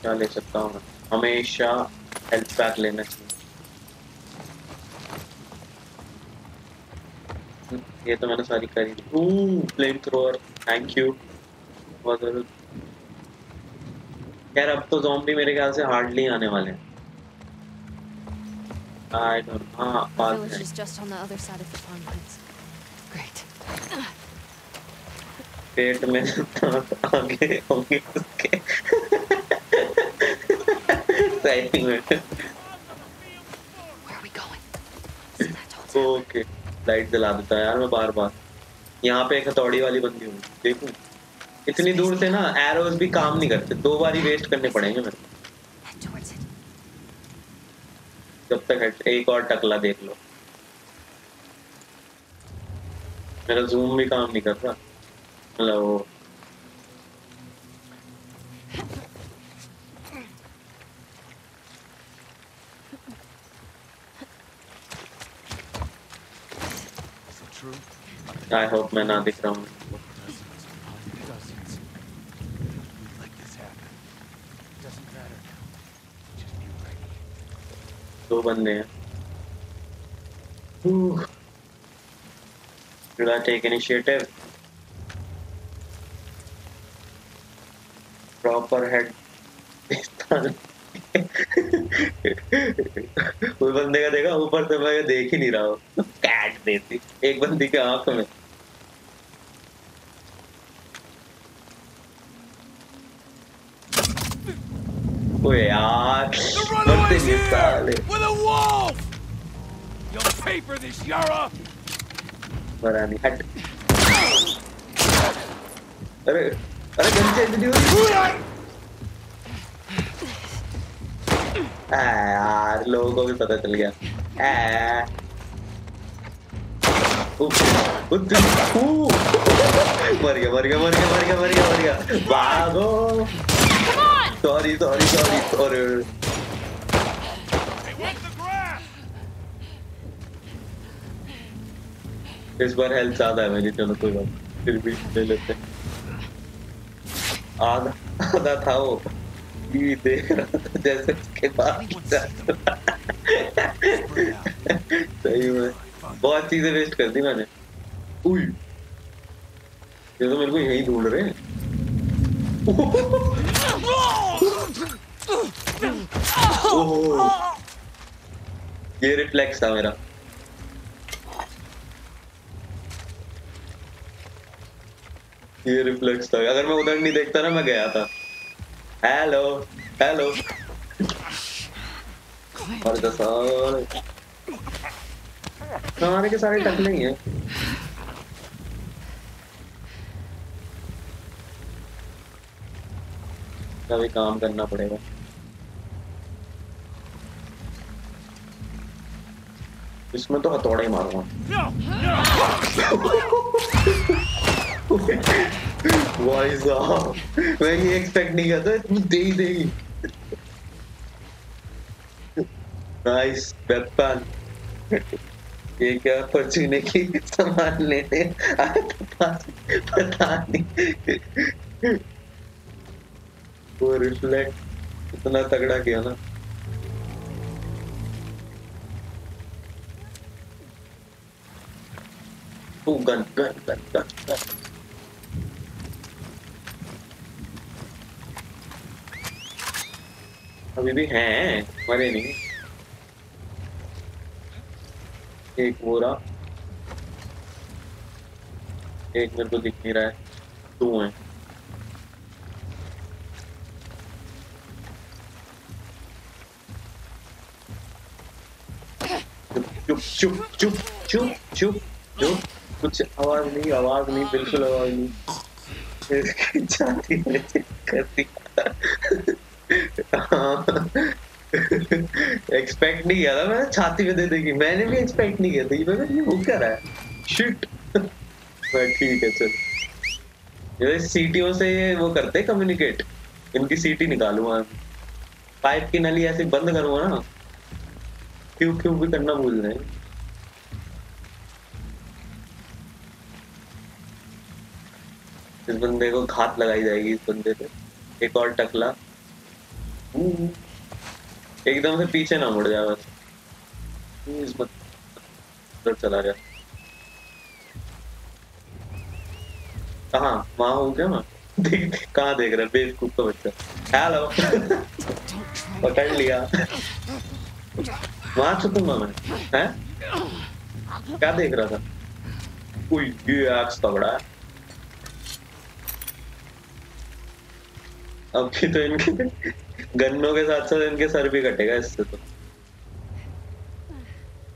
क्या ले सकता हूँ? हमेशा हेल्थ पैक लेना चाहिए। ये तो मैंने सारी करी। फ्लेम थ्रोअर थैंक यू बहुत ज़रूरत यार अब तो जॉम्बी मेरे ख्याल से हार्डली आने वाले हैं। आई डोंट हाँ The village is just on the other side of the farmlands. Great. पेट में [laughs] आगे होंगे उसके सही में Where are we going? See that tower? Okay light जला देता है यार मैं बार बार यहाँ पे एक हथौड़ी वाली बंदी हूँ। देखूँ? इतनी दूर से ना एरोज भी काम नहीं करते। दो बार ही वेस्ट करने पड़ेंगे मेरे. जब तक हेड- एक और टकला देख लो। मेरा जूम भी काम नहीं कर रहा। Hello [laughs] Is it true? I hope मैं ना दिख रहा हूँ। दो बंदे हैं। टेक इनिशिएटिव प्रॉपर हेड वो बंदे का देखा, ऊपर से मैं देख ही नहीं रहा हूँ। [laughs] कैट देती। एक बंदी के आँख में। ओए यार मरते नहीं साले With a wolf! You'll pay for this, Yara! मरा नहीं हट अरे अरे गन चेंज नहीं हो रही आ, यार लोगों को भी पता चल गया आ, उफ, उफ, ऊ, मर गया मर गया मर गया मर गया मर गया मर गया भागो सॉरी सॉरी सॉरी सॉरी? इस बार हेल्थ ज़्यादा है मेरी चलो कोई बात फिर भी ले लेते। आधा आधा था वो। ये देख रहा था जैसे उसके पास सही में। बहुत चीज़ें वेस्ट कर दी मैंने। उई ये तो मेरे को यही ढूंढ रहे हैं। ये रिफ्लेक्स था मेरा। ये रिफ्लेक्स था। अगर मैं उधर नहीं देखता ना, मैं गया था। हेलो हेलो तो सारे सारे के सारे टकले ही हैं। कभी काम करना पड़ेगा। इसमें तो हथौड़े ही मारूँगा भाई साहब मैं ये एक्सपेक्ट नहीं करता दे ही देगी नाइस वेपन ये क्या परचूने की सामान लेने? आया था पता नहीं। वो रिफ्लेक्ट इतना तगड़ा किया ना। Oh, gun, gun, gun, gun, gun. अभी भी हैं मरे नहीं। एक बोरा एक मेरे को दिख नहीं रहा है। दो हैं। चुप चुप चुप चुप चुप चुप कुछ आवाज़ नहीं आवाज़ नहीं बिल्कुल आवाज़ नहीं में चिप एक्सपेक्ट नहीं किया था मैंने, छाती में दे देगी मैंने भी एक्सपेक्ट नहीं किया था। मैंने ये क्या रहा है। शिट मैं ठीक है, चल। ये सीटीओ से वो करते कम्युनिकेट इनकी सीटी निकालूँगा पाइप की नली ऐसे बंद करूँगा ना। क्यों क्यों भी करना भूल रहे हैं। इस बंदे को घात लगाई जाएगी इस बंदे पे। एक और टकला। हम्म। एकदम से पीछे ना मुड़ जाए बस। हम्म, इस बंदे चला गया। कहाँ? वहाँ हूँ क्या मैं देख देख, कहाँ देख रहा है? बेवकूफ़ का बच्चा। हेलो पकड़ लिया। वहाँ छुपूँगा मैं हैं? क्या देख रहा था? आग तगड़ा अब की तो इनके गन्नों के साथ साथ इनके सर भी कटेगा इससे तो।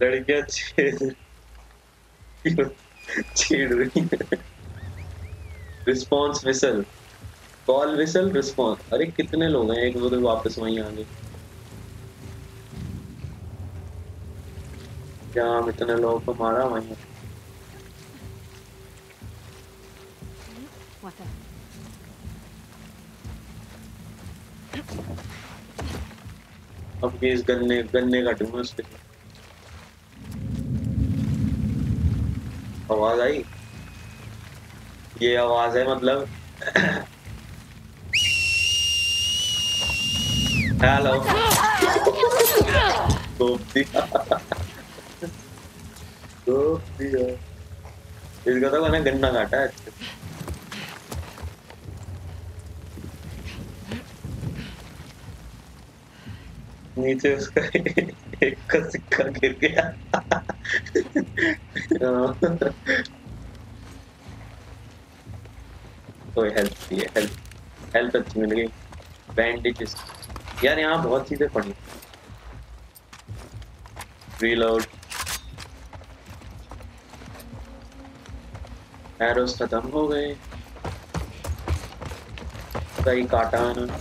लड़कियाँ छेड़ छेड़ रही response whistle call whistle response अरे कितने लोग हैं? एक दो दिन वापस वहीं आ गए। क्या हम इतने लोगों को मारा वहीं अब इस गन्ने गन्ने काटूँगा उसके आवाज़ आई? ये आवाज़ है मतलब [coughs] हेलो [laughs] [laughs] इसका तो मैंने गन्ना काटा है नीचे उसका एक का सिक्का गिर गया। कोई हेल्प चाहिए हेल्प हेल्प अच्छी मिल गई। बैंडेजेस यार यहाँ बहुत चीज़ें पड़ी। रीलोड एरोस खत्म हो गए। कई काटा है ना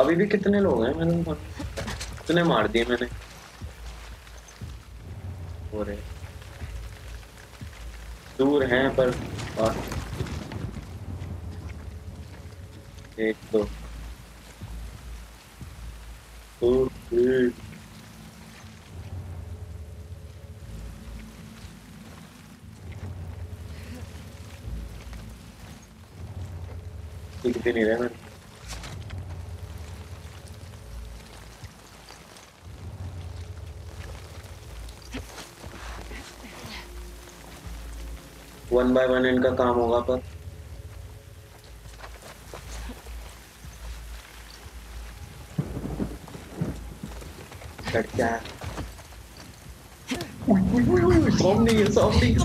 अभी भी कितने लोग हैं मैंने कितने मार दिए मैंने। हो रहे दूर हैं पर एक दो। ओके दिख भी नहीं रहा मैंने वन बाय वन इनका काम होगा पर। सामने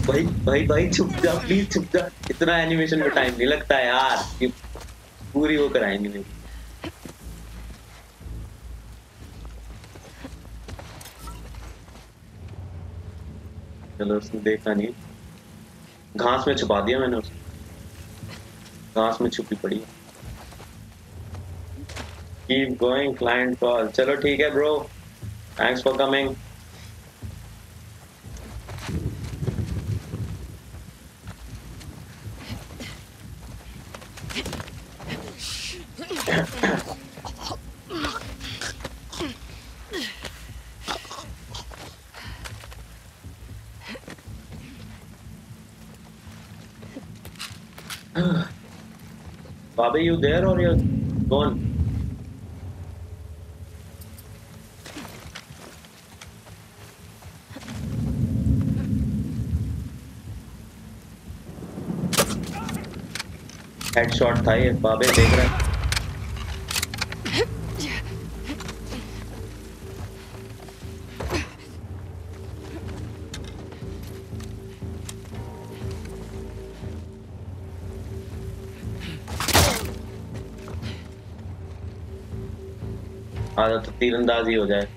भाई भाई भाई छुप जा प्लीज़ छुप जा। इतना एनिमेशन में टाइम नहीं लगता यार। पूरी वो कराएँगे नहीं। चलो, उसने देखा नहीं। घास में छुपा दिया मैंने उसे घास में छुपी पड़ी। कीप गोइंग क्लाइंट कॉल चलो, ठीक है bro thanks for coming you there or you're gone? Headshot था ये बाबे देख रहा है तीरंदाजी हो जाए।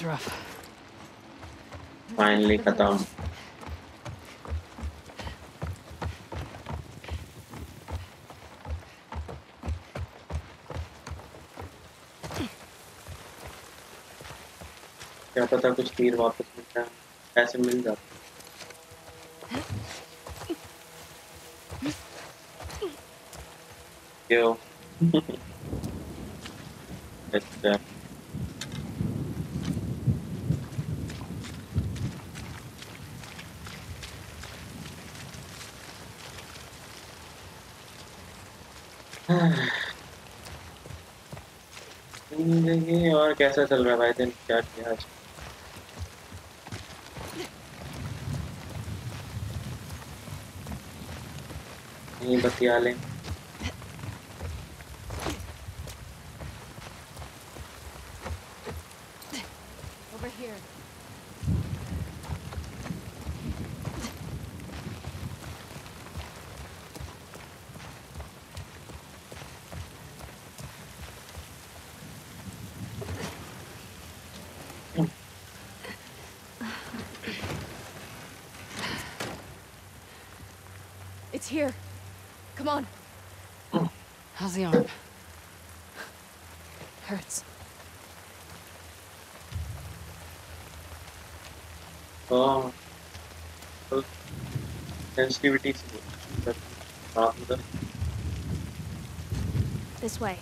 Was rough. फाइनली खत्म क्या पता कुछ तीर वापस मिल जाए? ऐसे मिल जाता क्यों? [laughs] अच्छा ज़िंदगी और कैसा चल रहा है भाई दिन? क्या किया आज? यही बतिया लें Over here. It's here. Come on. How's the arm? Hurts. हाँ सेंसिटिविटी से आप उधर This way.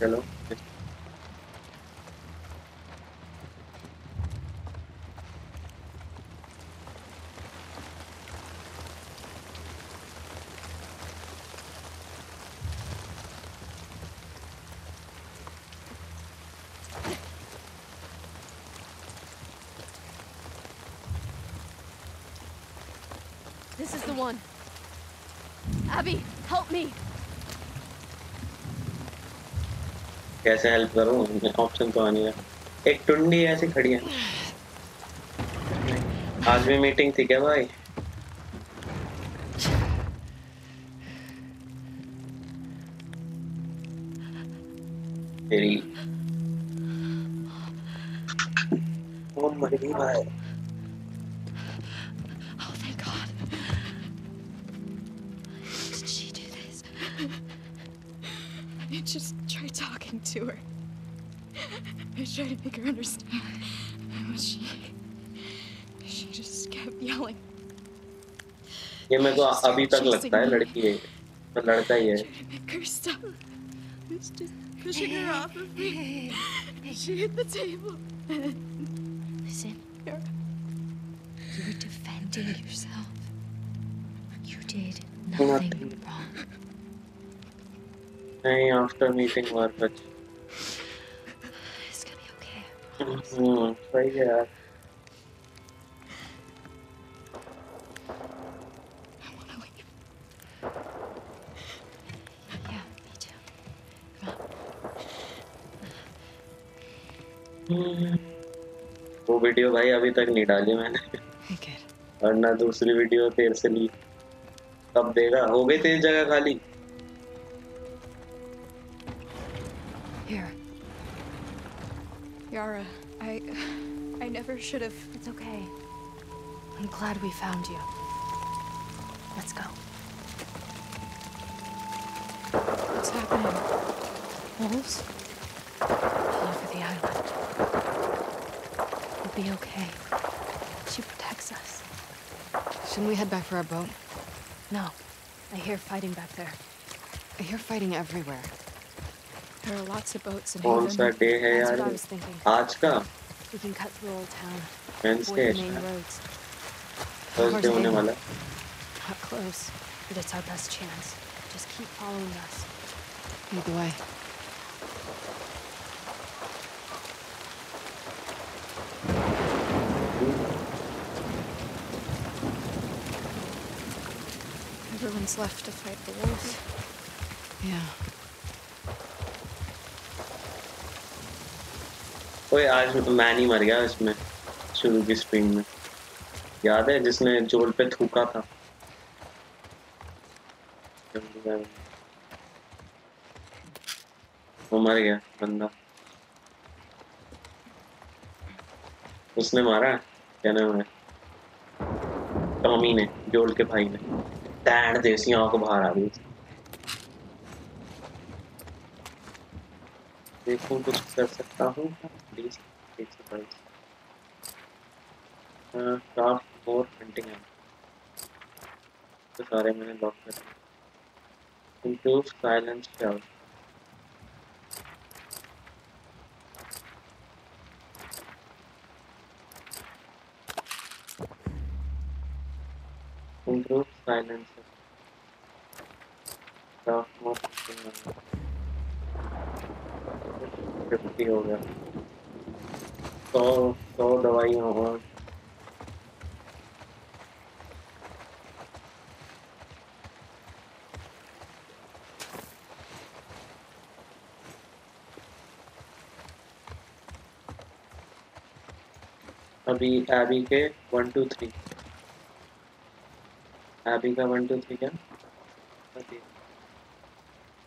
चलो This is the one. Abby, help me. कैसे हेल्प करूँ? ऑप्शन तो आनी एक टुंडी ऐसी खड़ी है। आज भी मीटिंग थी क्या भाई? ये मेरे को अभी तक लगता है लड़की है तो लड़का ही है Trying to make her stop. I was just pushing her off of me. She hit the table. Listen. You were defending yourself. You did nothing Nothing. wrong. नहीं after meeting work It's gonna be okay. हम्म सही है यार वो video भाई अभी तक नहीं डाली मैंने और ना दूसरी वीडियो तेरे से ली कब देगा हो गई तेरी जगह खाली Here. Yara, I. I never should have. It's okay. I'm glad we found you. Let's go. What's happening? Wolves? be okay. She protects us. Shouldn't we head back for our boat? No. I hear fighting back there. I hear fighting everywhere. There are lots of boats in कौन सा Haven. Day है That's यार what I ये? was thinking. आज का We can cut through Old Town. Wednesday Avoid the main है roads. Thursday होने Haven. वाला Not close, but it's our best chance. Just keep following us. Lead the way. Everyone's left to fight the wolves. Yeah. ओए, आज man ही मर गया इसमें, शुरू की स्ट्रीम में। याद है, जिसने जोल पे थूका था? वो मर गया, बंदा। उसने मारा? क्या नाम है? टॉमी ने जोल के भाई ने। टैंड देसी आँख बाहर आ गई। देखो कुछ कर सकता हूँ। प्लीज़ क्राफ्ट फोर प्रिंटिंग है तो सारे मैंने लॉक कर दिए। इम्प्रूव साइलेंस क्या improve silence craft more printing है फिफ्टी हो गया सौ सौ दवाइयाँ और अभी एबी के one two three एबी का वन टू थ्री क्या अभी-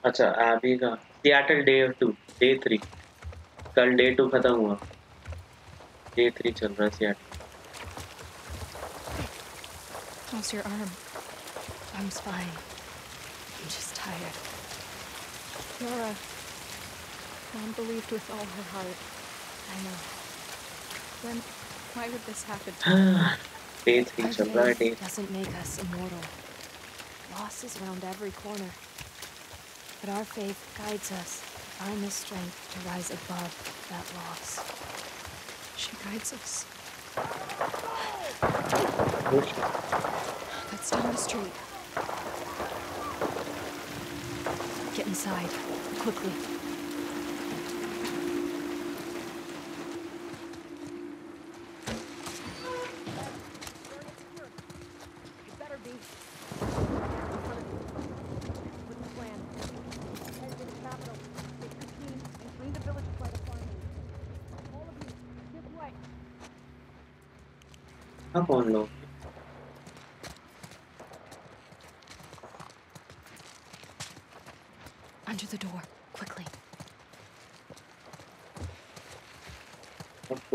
अच्छा एबी का Seattle day two day three कल डे टू खत्म हुआ डे थ्री चल रहा है Seattle How's your arm? I'm fine. I'm just tired. Yara. Mom believed with all her heart. I know. When Why would this happen [sighs] [sighs] to me? faith 3, doesn't make us immortal. Loss is round every corner. But our faith guides us to find the strength to rise above that loss. She guides us. That's down the street. Get inside, quickly.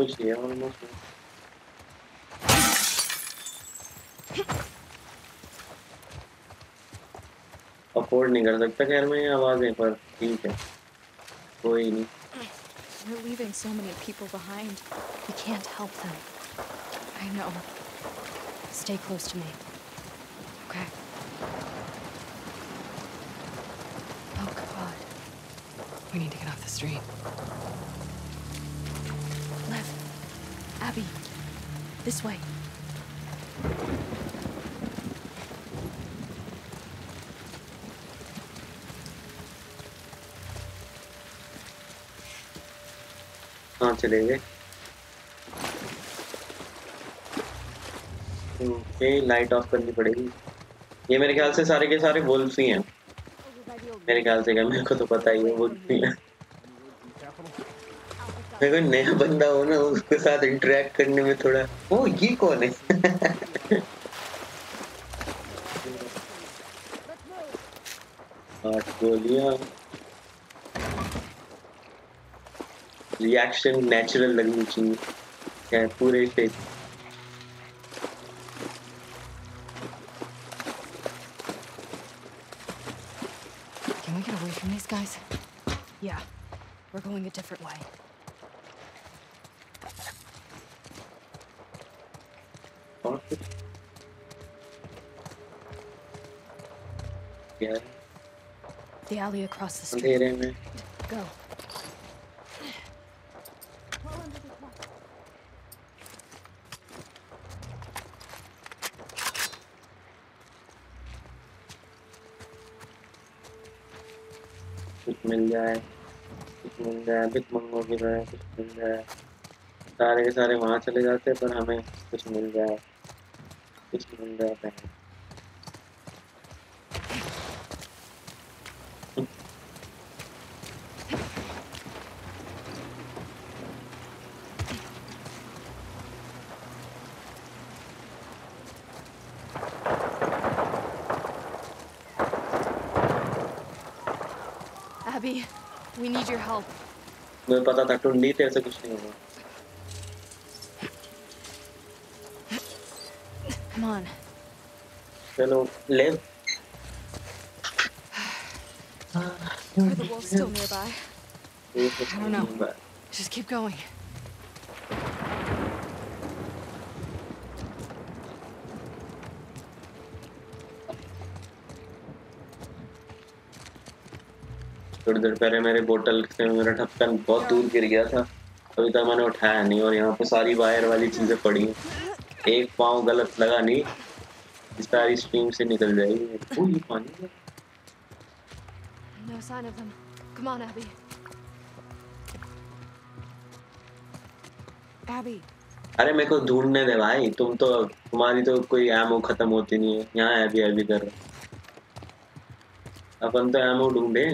सब कुछ लिया almost afford नहीं कर सकता खैर मैं ये आवाजें पर ठीक है कोई नहीं We're leaving so many people behind. We can't help them. I know. Stay close to me. Okay. Oh, God. We need to get off the street. This way. हाँ चले गए ओके लाइट ऑफ़ करनी पड़ेगी। ये मेरे ख्याल से सारे के सारे वुल्फ ही हैं। मेरे ख्याल से क्या मेरे को तो पता ही है वुल्फ ही हैं। मेरे को नया बंदा हो ना उसके साथ इंटरेक्ट करने में थोड़ा ओ ये कौन है आठ गोलियाँ रिएक्शन नेचुरल लगनी चाहिए क्या पूरे से Can we get away from these guys? Yeah. We're going a different way. Alley across the street. Go. कुछ मिल जाए कुछ मिल जाए भिक मंगो की तरह कुछ मिल जाए सारे के सारे वहाँ चले जाते हैं पर हमें कुछ मिल जाए कुछ मिल जाता है मुझे पता था टुंडी तेरे से कुछ नहीं होगा Come on. चलो ले Are the wolves still nearby? I don't know. Just keep going. देर पहले मेरे बोतल से मेरा ढक्कन बहुत दूर गिर गया था। अभी तक मैंने उठाया नहीं और यहाँ पे सारी वायर वाली चीज़ें पड़ी हैं। एक पाँव गलत लगा नहीं सारी स्ट्रीम से निकल जाएगी। ये पानी No sign of them. Come on, Abby. Abby, अरे मेरे को ढूँढने दे भाई तुम तो तुम्हारी तो कोई एमओ खत्म होती नहीं है। यहाँ अभी अभी कर अपन तो एमओ ढूंढे।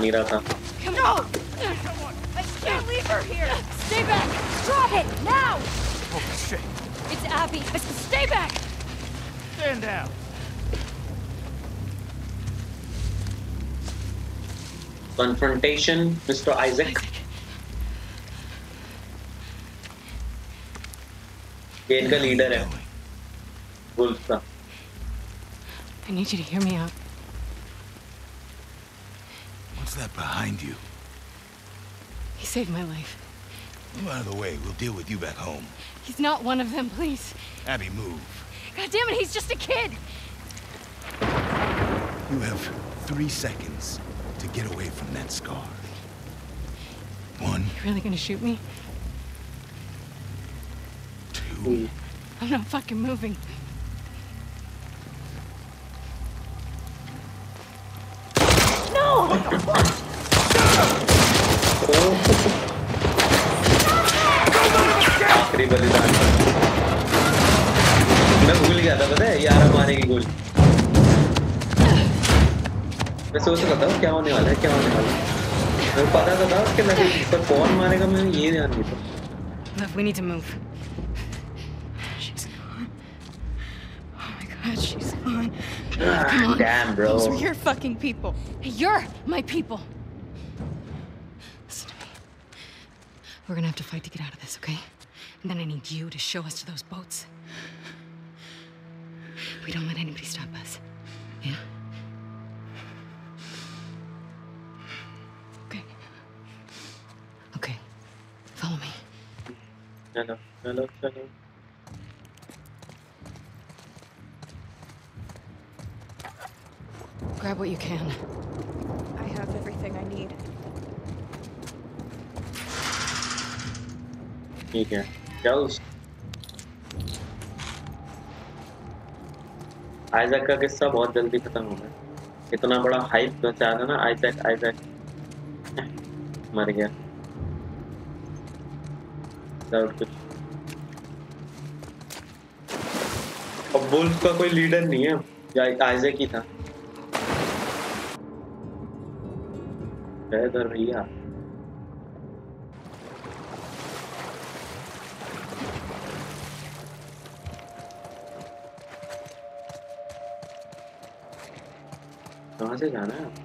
नहीं रहा था Come on! I can't leave her here! Stay back! Drop it! Now! Oh, shit. It's Abby! I said stay back! Stand down. Confrontation, Mr. Isaac. ये इनका लीडर है वुल्फ का I need you to hear me out. Saved my life. Move out of the way. We'll deal with you back home. He's not one of them, please. Abby, move. God damn it, he's just a kid! You have three seconds to get away from that scar. One, You really gonna shoot me? two, I'm not fucking moving. बलिदान मैं भूल गया था पता है यार मारने की गोली मैं सोच रहा था क्या होने वाला है क्या होने वाला है मुझे पता तो था कि मैं पर कौन मारेगा मैं ये ध्यान नहीं था Look, we need to move. She's gone. Oh my god, she's gone. Ah, damn bro Those were your fucking people. Hey, you're my people! Listen to me. We're gonna have to fight to get out of this, okay? Then I need you to show us to those boats. We don't let anybody stop us. Yeah? Okay. Okay. Follow me. Hello, hello, hello. Grab what you can. I have everything I need. Here. चल Isaac का किस्सा बहुत जल्दी खत्म हो गया। इतना बड़ा हाइप बचा था ना आइजैक आइजैक मर गया। कुछ। अब वुल्फ का कोई लीडर नहीं है, या आइजैक ही था। भैया कहाँ से जाना है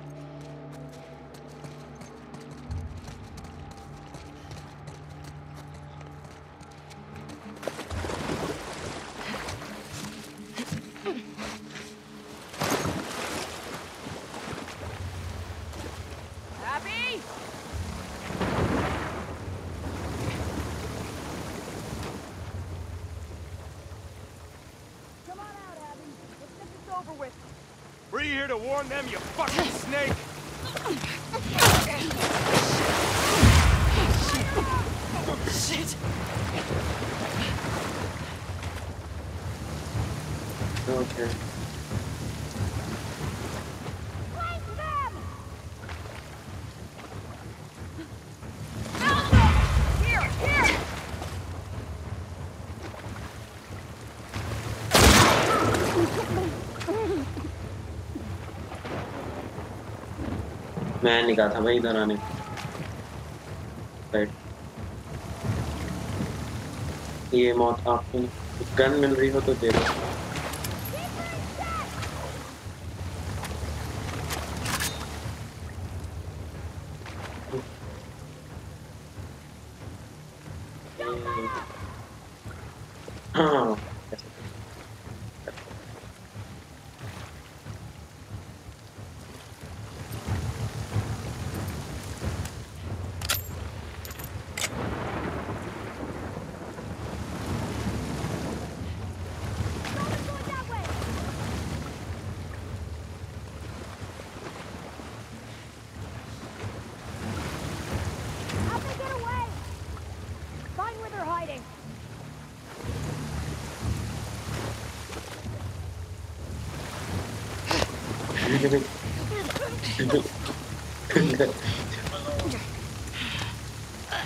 मैं नहीं कहा था भाई इधर आने। राइट ये मौत आपको गन मिल रही हो तो दे दो हाँ How'd they get away? Find where they're hiding.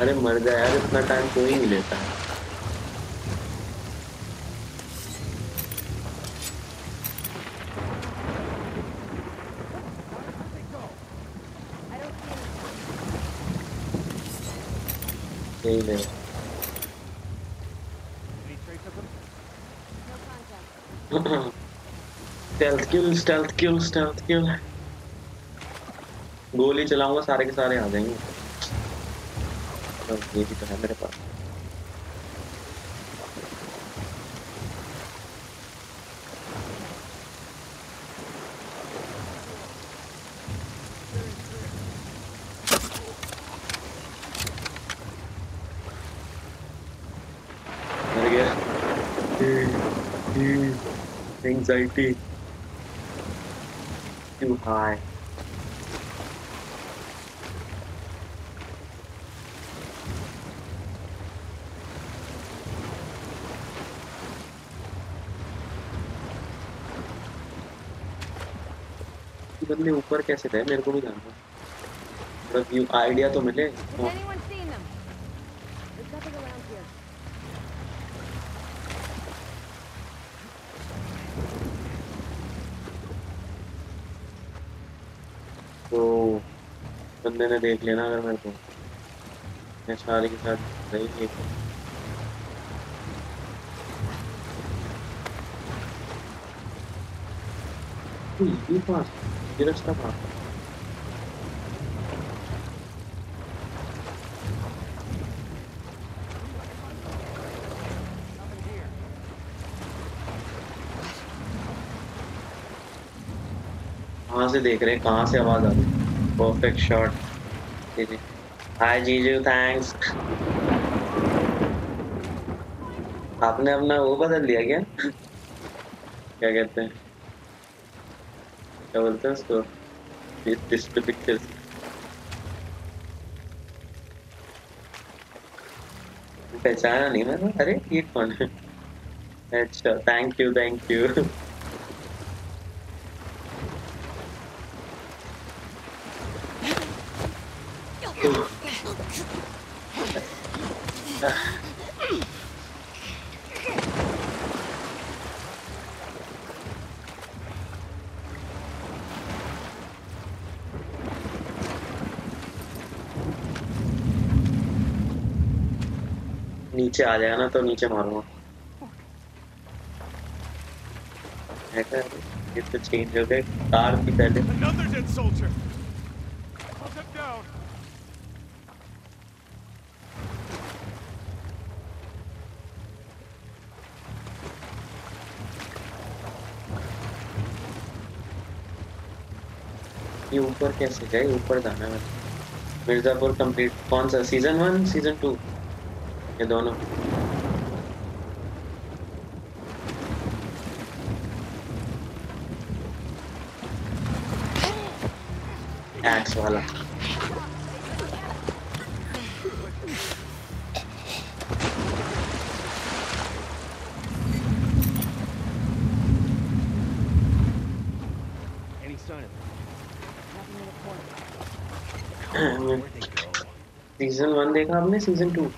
अरे मर गया यार, इतना टाइम कोई नहीं लेता? किल गोली चलाऊँगा, सारे के सारे आ जाएँगे। ये भी तो है मेरे पास एंजाइटी too high बंदे ऊपर कैसे गए मेरे को भी जानना है। थोड़ा व्यू आइडिया तो मिले here. तो बंदे ने देख लेना अगर मेरे को मैं सारे के साथ नहीं देख ये पास रास्ता कहाँ कहाँ से देख रहे हैं? कहाँ से आवाज़ आ रही है? परफेक्ट शॉट जी जी हाय जीजू थैंक्स आपने अपना वो बदल दिया क्या? [laughs] क्या कहते हैं? क्या बोलते हैं उसको पिक्चर्स पहचाना नहीं मैंने अरे ये कौन है अच्छा थैंक यू थैंक यू नीचे आ जाएगा ना तो नीचे मारूँगा। ये तो चेंज हो गए। कार की पहले! ये ऊपर कैसे गए? ऊपर जाना है। मिर्जापुर कंप्लीट कौन सा? सीज़न वन सीज़न टू ये दोनों। एक्स वाला। सीज़न वन [clears throat] देखा आपने? Season two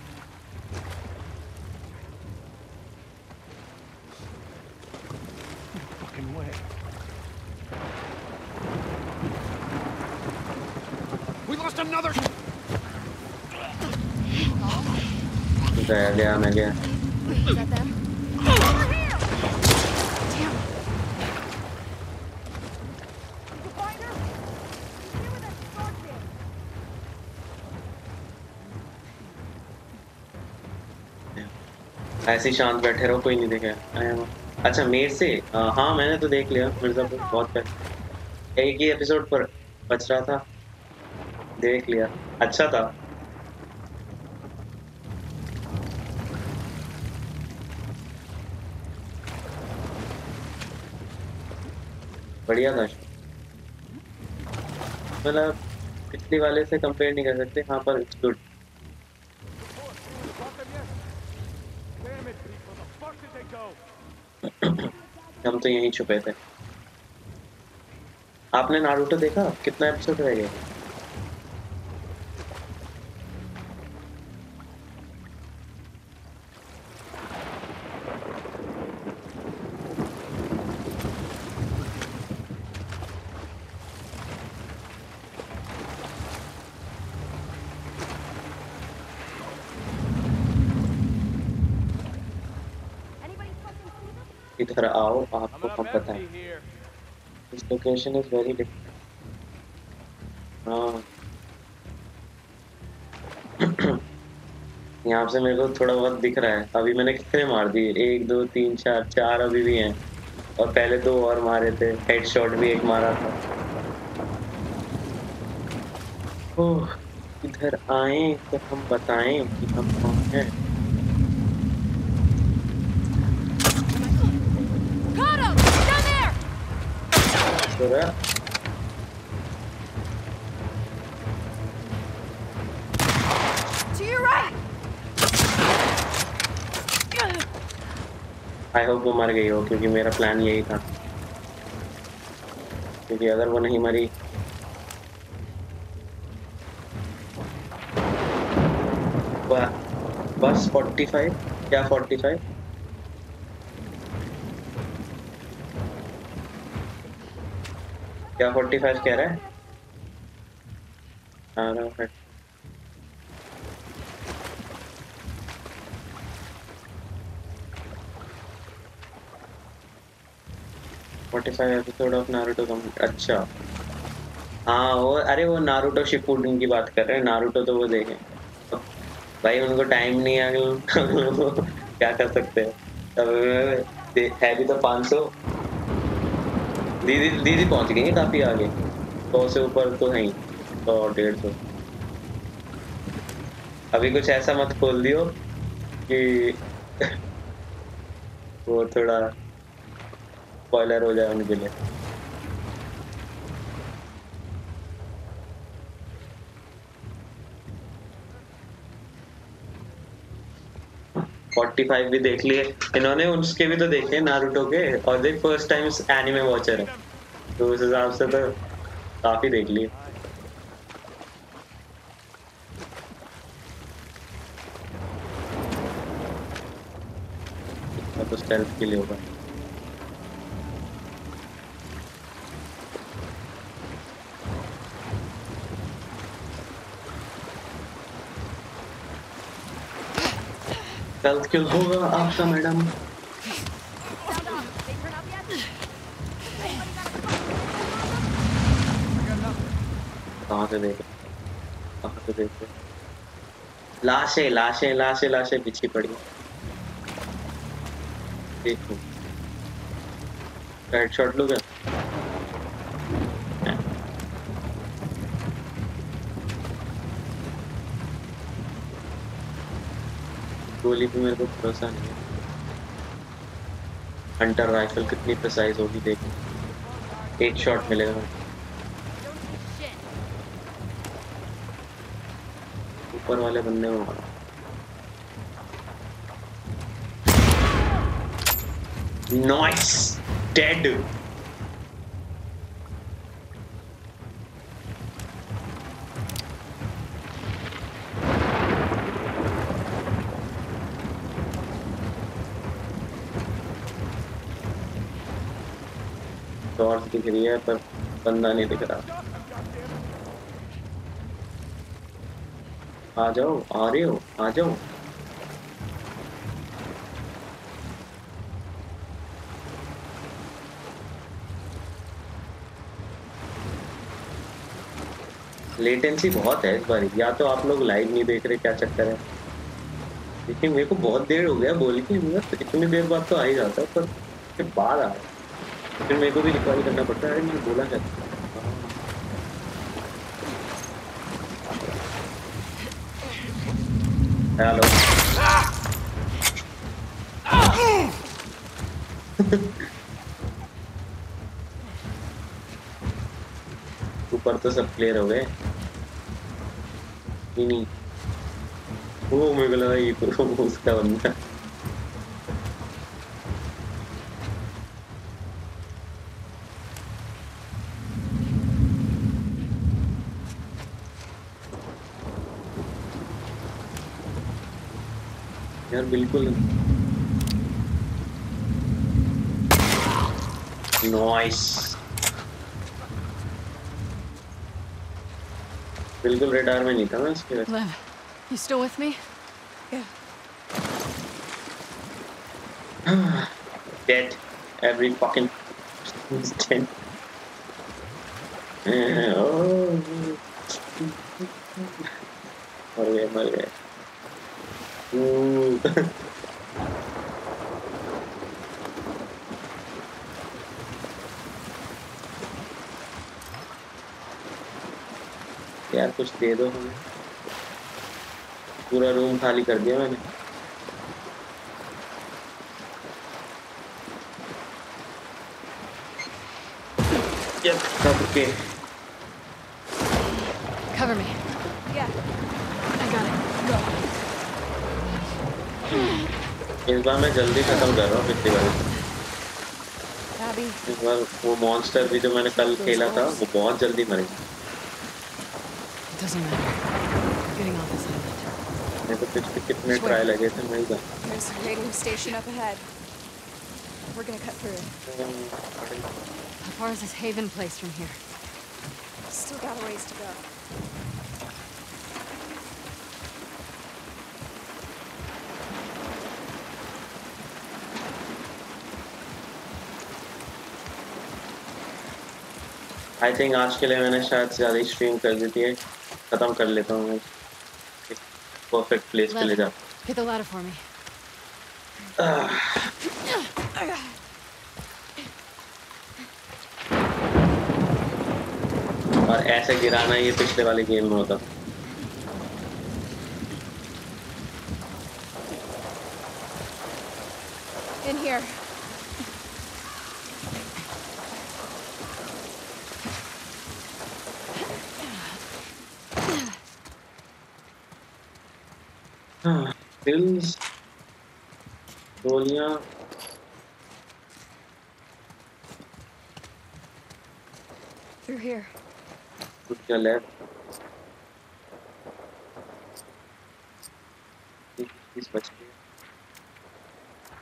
Her? Get scorpion. ऐसे ही शांत बैठे रहो कोई नहीं देखे। अच्छा मेर से? आ, हाँ मैंने तो देख लिया मिर्जापुर बहुत पहले एक ही एपिसोड पर बच रहा था। देख लिया। अच्छा था। बढ़िया था। मतलब पिछली वाले से कंपेयर नहीं कर सकते। हाँ पर इट्स गुड? [coughs] हम तो यहीं छुपे थे। आपने नारुतो देखा? कितना एपिसोड रह गया? इधर आओ आपको हम empty बताएँ here. This location is very हाँ। [clears throat] यहाँ से मेरे को थोड़ा बहुत दिख रहा है। अभी मैंने कितने मार दिए? एक दो तीन चार चार अभी भी हैं। और पहले दो और मारे थे। हेडशॉट भी एक मारा था। ओह इधर आए तो हम बताएँ कि हम कौन हैं Got him! Down there! थोड़ा To आई होप वो मर गई हो, क्योंकि मेरा प्लान यही था। क्योंकि अगर वो नहीं मरी बस 45 क्या 45 क्या 45 कह रहा है? आ रहा है। Forty five episode of Naruto अच्छा। हाँ वो, अरे वो नारुतो शिपुडन की बात कर रहे हैं नारुतो तो वो देखें। भाई, उनको टाइम नहीं है [laughs] क्या कर सकते हैं? है भी तो 500 दीदी दीदी पहुँच गई है काफ़ी आगे। सौ से ऊपर तो है सौ डेढ़ सौ। अभी कुछ ऐसा मत खोल दियो कि [laughs] वो थोड़ा स्पॉइलर हो जाए उनके लिए। फोर्टी फाइव भी देख लिए। इन्होंने उसके भी तो देखे नारुतो के। और देख फ़र्स्ट टाइम एनिमे वॉचर है। तो उस हिसाब से तो काफ़ी देख लिए। तो स्टेल्थ के लिए होगा। स्टेल्थ किल होगा आपका मैडम लाशें लाशें लाशें लाशें पीछे पड़ी। देखो। हेडशॉट लूँ क्या गोली पे मेरे को भरोसा नहीं है हंटर राइफल कितनी प्रिसाइज होगी देखो एक शॉट मिलेगा ऊपर वाले बंदे को मारो Nice! Dead! दिख रही है, पर बंदा नहीं दिख रहा। आ जाओ, आ रहे हो, आ जाओ। लेटेंसी बहुत है इस बार, या तो आप लोग लाइव नहीं देख रहे, क्या चक्कर है? देखिए, मेरे को बहुत देर हो गया, बोल के तो इतनी देर बाद तो आ ही जाता है, पर फिर बाद आ रहा फिर मेरे को भी रिकॉर्ड करना पड़ता है, मैंने बोला था? हेलो [laughs] ऊपर तो सब क्लियर हो गए। नहीं नहीं। वो मेरे को लगा ये [laughs] उसका बंदा। बिल्कुल नॉइस बिल्कुल रेडार में नहीं था मैं इसकी वजह you still with me? Dead every fucking instant. oh. मर गए मर गए Ooh. [laughs] यार कुछ दे दो हमें पूरा रूम खाली कर दिया मैंने। Cover me. Yeah. I got it. Go. इस बार मैं जल्दी खत्म कर रहा हूँ पिछली बार इस बार वो मॉन्स्टर भी जो मैंने कल खेला था वो बहुत जल्दी मरे. मेरे को पिछले कितने ट्राई लगे थे मैं ही there's a radio station up ahead. We're gonna cut through it. How far is this Haven place from here? Still got a ways to go. I think आज के लिए मैंने शायद ज़्यादा ही स्ट्रीम कर दी थी। ख़त्म कर लेता हूँ। मैं परफेक्ट प्लेस पे ले जा Get the ladder for me. [sighs] और ऐसे गिराना ये पिछले वाले गेम में होता था In here. pills गोलियाँ Through here. क्या लैब इस बच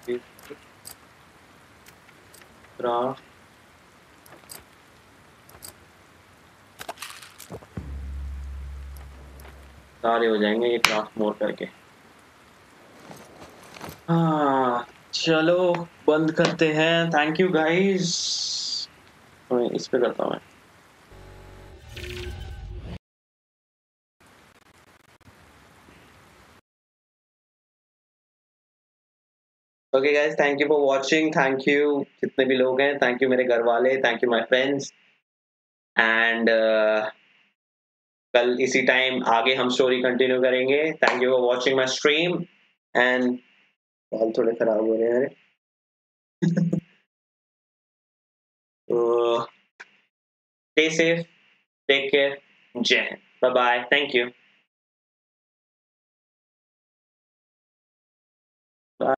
गए क्राफ्ट सारे हो जाएँगे ये क्राफ्ट मोर करके। हाँ चलो, बंद करते हैं। थैंक यू गाइस इस पे करता हूँ। मैं okay guys thank you for watching thank you जितने भी लोग हैं थैंक यू मेरे घर वाले thank you my friends and कल इसी टाइम आगे हम स्टोरी कंटिन्यू करेंगे. Thank you for watching my stream and बाल थोड़े खराब हो रहे हैं [laughs] तो स्टे सेफ़ टेक केयर जय बाय बाय थैंक यू